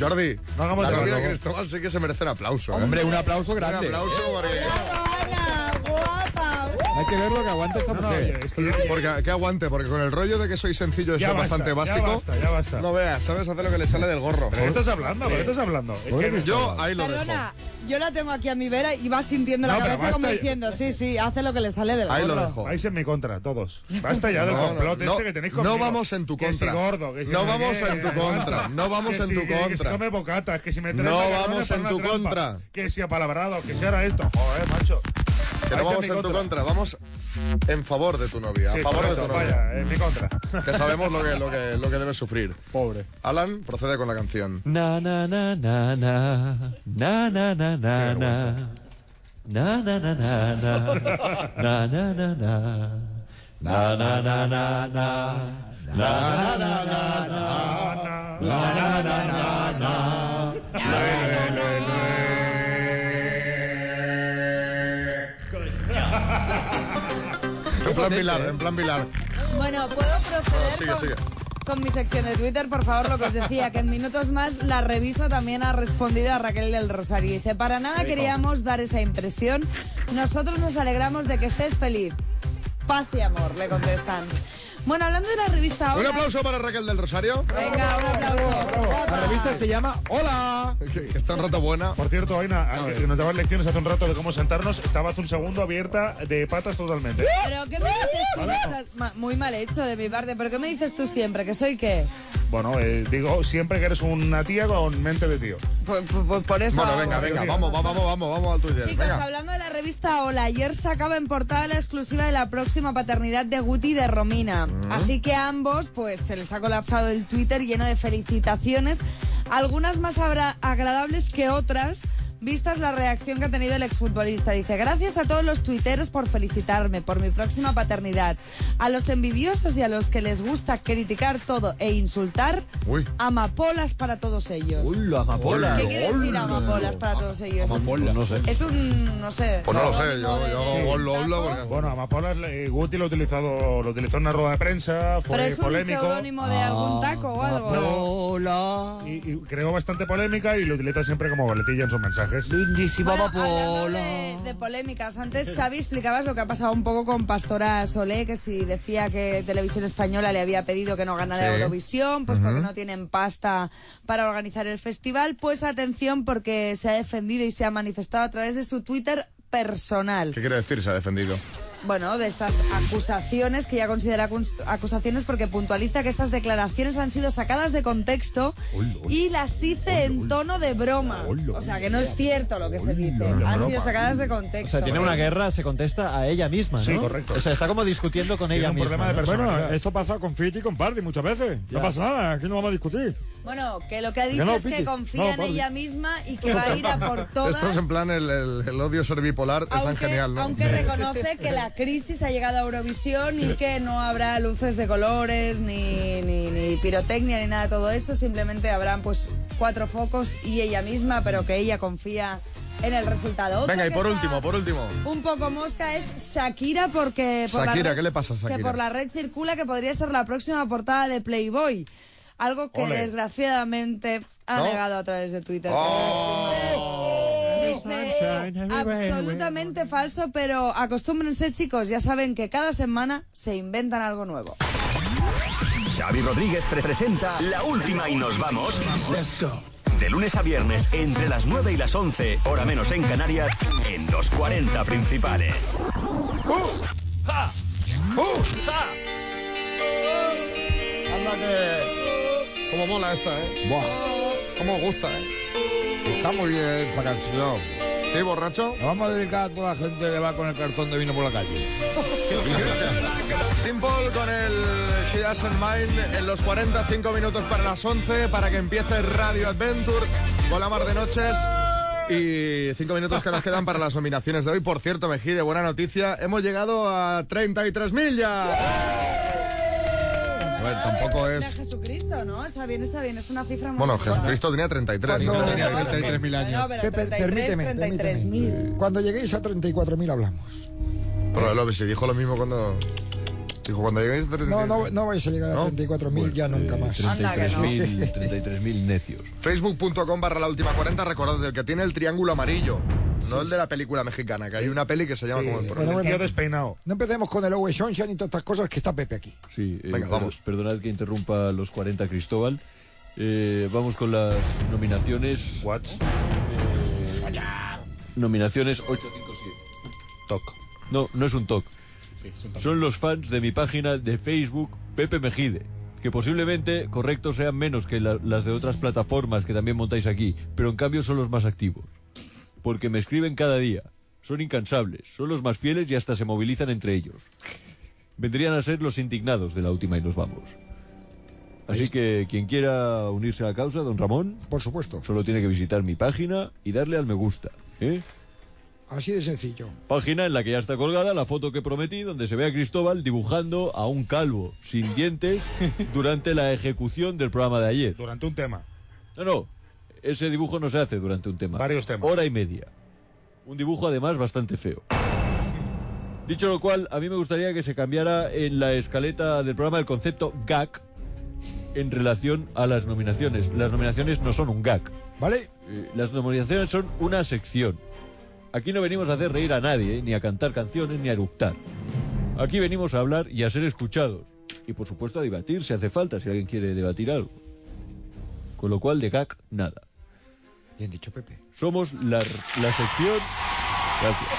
Jordi, No hagamos la novia de. Cristóbal sí que se merece un aplauso. ¿eh? Hombre, un aplauso grande. Un aplauso porque... Ana, guapa. Hay que ver lo que aguanta esta No, no, mujer. es que ya- Porque, que aguante, porque con el rollo de que soy sencillo y Ya soy basta, bastante ya básico, basta, ya basta. no veas, sabes hacer lo que le sale del gorro. ¿Pero qué estás hablando? ¿Pero qué estás hablando? Es Yo ahí lo dejo. Perdona, yo la tengo aquí a mi vera y va sintiendo la No, cabeza como ya. diciendo, sí, sí, hace lo que le sale del Ahí lo gorro. dejo. Vais en mi contra, todos. Basta ya del No, no, complot no, este que tenéis conmigo. no vamos en tu Que si contra. gordo, que si No vamos en tu contra. No vamos Que en tu que- Que si contra. come bocatas, que si me No vamos en tu contra. Que si apalabrado, que si ahora esto. Joder, macho. Que no vamos en, tu contra, vamos en favor de tu novia. Sí, a favor correcto, de tu novia. Vaya, en mi contra. Que sabemos lo que, lo que, lo que debes sufrir. Pobre. Alan, procede con la canción. Na, na, na, na, na. Na, na, na, na, na. Na, na, na, na, na. Na, na, na, na. Na, na, na, na, na. Na, na, na, na, na. Na, na, na, na, na. En plan Pilar, en plan Pilar. Bueno, ¿puedo proceder Sigue, con, sigue. con mi sección de Twitter? Por favor, lo que os decía, que en minutos más la revista también ha respondido a Raquel del Rosario. Dice, para nada queríamos dar esa impresión. Nosotros nos alegramos de que estés feliz. Paz y amor, le contestan. Bueno, hablando de la revista Un Hola... aplauso para Raquel del Rosario. Venga, un aplauso. La revista se llama Hola. Que, está un rato buena. Por cierto, Aina, que nos daban lecciones hace un rato de cómo sentarnos, estaba hace un segundo abierta de patas totalmente. Pero ¿qué me dices tú? Estás ma- Muy mal hecho de mi parte, pero ¿qué me dices tú siempre? ¿Que soy qué? Bueno, eh, digo siempre que eres una tía con mente de tío. Pues, pues- pues por eso... Bueno, venga, venga, vamos, vamos, vamos, vamos al Twitter. Chicos, Venga. hablando de la revista Hola, ayer sacaba en portada la exclusiva de la próxima paternidad de Guti y de Romina. Así que a ambos, pues se les ha colapsado el Twitter lleno de felicitaciones, algunas más agradables que otras. Vistas la reacción que ha tenido el exfutbolista. Dice, gracias a todos los tuiteros por felicitarme por mi próxima paternidad. A los envidiosos y a los que les gusta criticar todo e insultar, Uy. amapolas para todos ellos. Uy, la amapola. ¿Qué quiere decir amapolas para todos ellos? No sé. Es un, no sé. Pues no lo sé, yo, de- yo lo porque... Bueno, Amapolas, eh, Guti lo ha utilizado, lo utilizó en una rueda de prensa, fue Pero es un polémico. seudónimo de algún taco o algo. Hola. Y, y creó bastante polémica y lo utiliza siempre como boletilla en sus Lindísima Bueno, de, de polémicas, antes Xavi explicabas lo que ha pasado un poco con Pastora Solé, que si decía que Televisión Española le había pedido que no ganara Sí. Eurovisión, pues porque no tienen pasta para organizar el festival, pues atención porque se ha defendido y se ha manifestado a través de su Twitter personal. ¿Qué quiere decir? Se ha defendido. Bueno, de estas acusaciones, que ya considera acus- acusaciones porque puntualiza que estas declaraciones han sido sacadas de contexto y las hice en tono de broma. O sea, que no es cierto lo que se dice. Han sido sacadas de O contexto. sea, tiene una guerra, se contesta a ella misma, ¿no? Sí, correcto. O sea, está como discutiendo con Tiene ella un misma. problema de ¿no? personalidad. Bueno, esto pasa con Fiti y con Party muchas veces. No Ya. pasa nada, aquí no vamos a discutir. Bueno, que lo que ha dicho no, es que Piti. confía No, en ella misma y que va a ir a por todas. Esto es en plan el, el- el odio ser bipolar, es tan Aunque, genial, ¿no? aunque reconoce que la crisis ha llegado a Eurovisión y que no habrá luces de colores, ni, ni, ni pirotecnia, ni nada de todo eso, simplemente habrán pues cuatro focos y ella misma, pero que ella confía en el resultado. Otro Venga, y por último, por último. Un poco mosca es Shakira porque... por la Shakira, red- ¿qué le pasa a Shakira? Que por la red circula que podría ser la próxima portada de Playboy. Algo que Ole. desgraciadamente ha ¿No? negado a través de Twitter. Oh. Dice, absolutamente falso, pero acostúmbrense chicos, ya saben que cada semana se inventan algo nuevo. Xavi Rodríguez pre- presenta La Última y nos vamos. De lunes a viernes, entre las 9 y las 11, hora menos en Canarias, en los 40 principales. Anda que... Como mola esta, ¿eh? Buah, Como gusta, ¿eh? está muy bien esta canción. ¿Sí, borracho? Lo vamos a dedicar a toda la gente que va con el cartón de vino por la calle. Simple con el She Doesn't Mind en los 45 minutos para las 11 para que empiece Radio Adventure con la mar de noches. Y cinco minutos que nos quedan para las nominaciones de hoy. Por cierto, Mejide, buena noticia. Hemos llegado a 33.000 ya. Ver, tampoco De es... Jesucristo, ¿no? Está bien, está bien. Es una cifra muy Bueno, buena. Jesucristo tenía 33. Cuando- no tenía Bueno, 33.000 años. pero Pepe, 33, permíteme, 33.000. permíteme. Cuando lleguéis a 34.000 hablamos. Pero lo si dijo lo mismo cuando... Dijo, cuando lleguéis a 33.000. No, no, no vais a llegar a ¿No? 34.000 ya nunca más. Anda, que no. 33.000 33.000 necios. Facebook.com barra la última 40, recordad, el que tiene el triángulo amarillo. No el de la película mexicana, que hay una peli que se llama como el Bueno, bueno. Tío despeinado. No empecemos con el Owe Sunshine y todas estas cosas que está Pepe aquí. Sí, eh, Venga, vamos. Perdonad que interrumpa los 40 Cristóbal. Eh, vamos con las nominaciones. What? Nominaciones 857. Toc. No, no es un TOC. Son los fans de mi página de Facebook, Pepe Mejide. Que posiblemente correctos sean menos que la- las de otras plataformas que también montáis aquí, pero en cambio son los más activos. Porque me escriben cada día, son incansables, son los más fieles y hasta se movilizan entre ellos. Vendrían a ser los indignados de la última y nos vamos. Así que quien quiera unirse a la causa, don Ramón, Por supuesto. solo tiene que visitar mi página y darle al me gusta. ¿eh? Así de sencillo. Página en la que ya está colgada la foto que prometí, donde se ve a Cristóbal dibujando a un calvo sin dientes durante la ejecución del programa de ayer. Durante un tema. No, no, ese dibujo no se hace durante un tema. Varios temas. Hora y media. Un dibujo además bastante feo. Dicho lo cual, a mí me gustaría que se cambiara en la escaleta del programa el concepto gag en relación a las nominaciones. Las nominaciones no son un gag. ¿Vale? Eh, Las nominaciones son una sección. Aquí no venimos a hacer reír a nadie, eh, ni a cantar canciones, ni a eructar. Aquí venimos a hablar y a ser escuchados. Y por supuesto a debatir si hace falta, si alguien quiere debatir algo. Con lo cual, de gag, nada. Bien dicho, Pepe. Somos la, la sección... Gracias.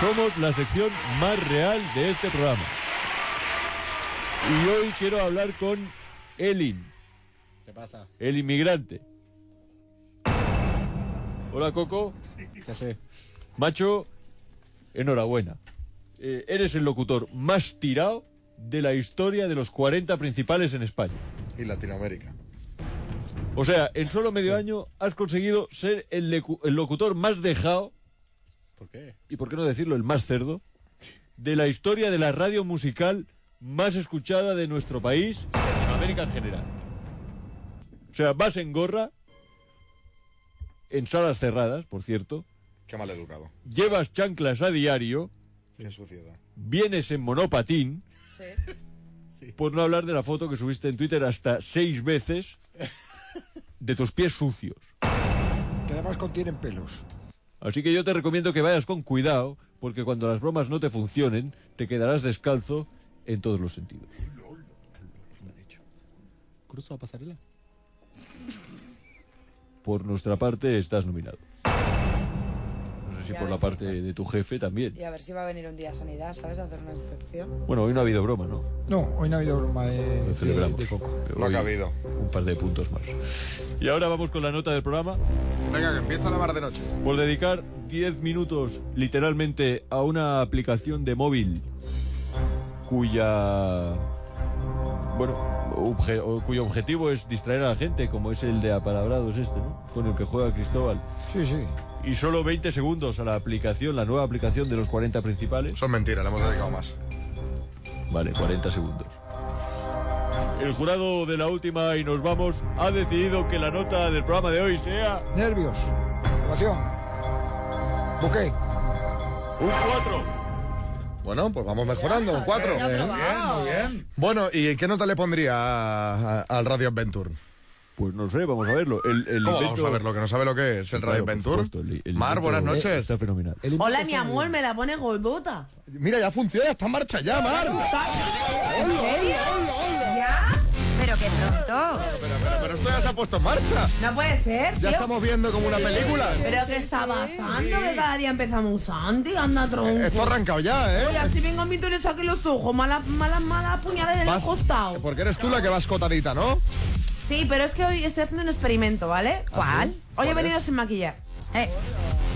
Somos la sección más real de este programa. Y hoy quiero hablar con Elin, ¿Qué pasa? el inmigrante. Hola, Coco. ¿Qué sé? Macho, enhorabuena. Eh, eres el locutor más tirado de la historia de los 40 principales en España. Y Latinoamérica. O sea, en solo medio año has conseguido ser el, el locutor más dejado, ¿Por qué? y por qué no decirlo, el más cerdo, de la historia de la radio musical más escuchada de nuestro país y Latinoamérica en general. O sea, vas en gorra, en salas cerradas, por cierto, Qué mal educado. llevas chanclas a diario, Qué suciedad. vienes en monopatín, por no hablar de la foto que subiste en Twitter hasta seis veces de tus pies sucios. Que además contienen pelos. Así que yo te recomiendo que vayas con cuidado, porque cuando las bromas no te funcionen, te quedarás descalzo en todos los sentidos. ¿Cruzo la pasarela? Por nuestra parte, estás nominado. No sé si por la parte de tu jefe también. Y a ver si va a venir un día a Sanidad, ¿sabes? A hacer una inspección. Bueno, hoy no ha habido broma, ¿no? No, hoy no ha habido broma de, Lo celebramos. de Coco. No ha cabido. Un par de puntos más. Y ahora vamos con la nota del programa. Venga, que empieza la mar de noche. Por dedicar 10 minutos literalmente a una aplicación de móvil cuya. Bueno, obje- o cuyo objetivo es distraer a la gente, como es el de apalabrados este, ¿no? Con el que juega Cristóbal. Sí, sí. Y solo 20 segundos a la aplicación, la nueva aplicación de los 40 principales. Son mentiras, le hemos dedicado más. Vale, 40 segundos. El jurado de la última y nos vamos ha decidido que la nota del programa de hoy sea Nervios. Emoción. Buque. un 4. Bueno, pues vamos mejorando, un 4. Se ha aprobado. Bien. Bueno, ¿y qué nota le pondría a- a- al Radio Adventure? Pues no sé, vamos a verlo. El, el ¿Cómo invento- vamos a ver lo que no sabe lo que es el Radio Claro, por Adventure? supuesto, el- el Mar, invento buenas noches. Está fenomenal. El invento Hola, está mi muy amor, bien. me la pone gordota. Mira, ya funciona, está en marcha ya, Mar. ¿En serio? Pero. Pero, pero, pero esto ya se ha puesto en marcha. No puede ser, Ya tío. estamos viendo como una película. ¿Pero qué está pasando? Que cada día empezamos antes, anda tronco. Esto ha arrancado ya, ¿eh? Hola, si vengo a mí tú le saques los ojos, malas, malas, malas puñales en el Vas- costado. Porque eres tú la que vas cotadita, ¿no? Sí, pero es que hoy estoy haciendo un experimento, ¿vale? ¿Ah, sí? Hoy ¿Cuál he venido es? sin maquillar. Eh.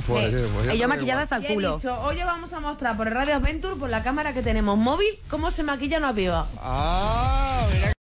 Pues, Eh, pues y yo maquillada da hasta el culo. dicho, oye, vamos a mostrar por el Radio Adventure, por la cámara que tenemos móvil, cómo se maquilla una piba. Ah, mira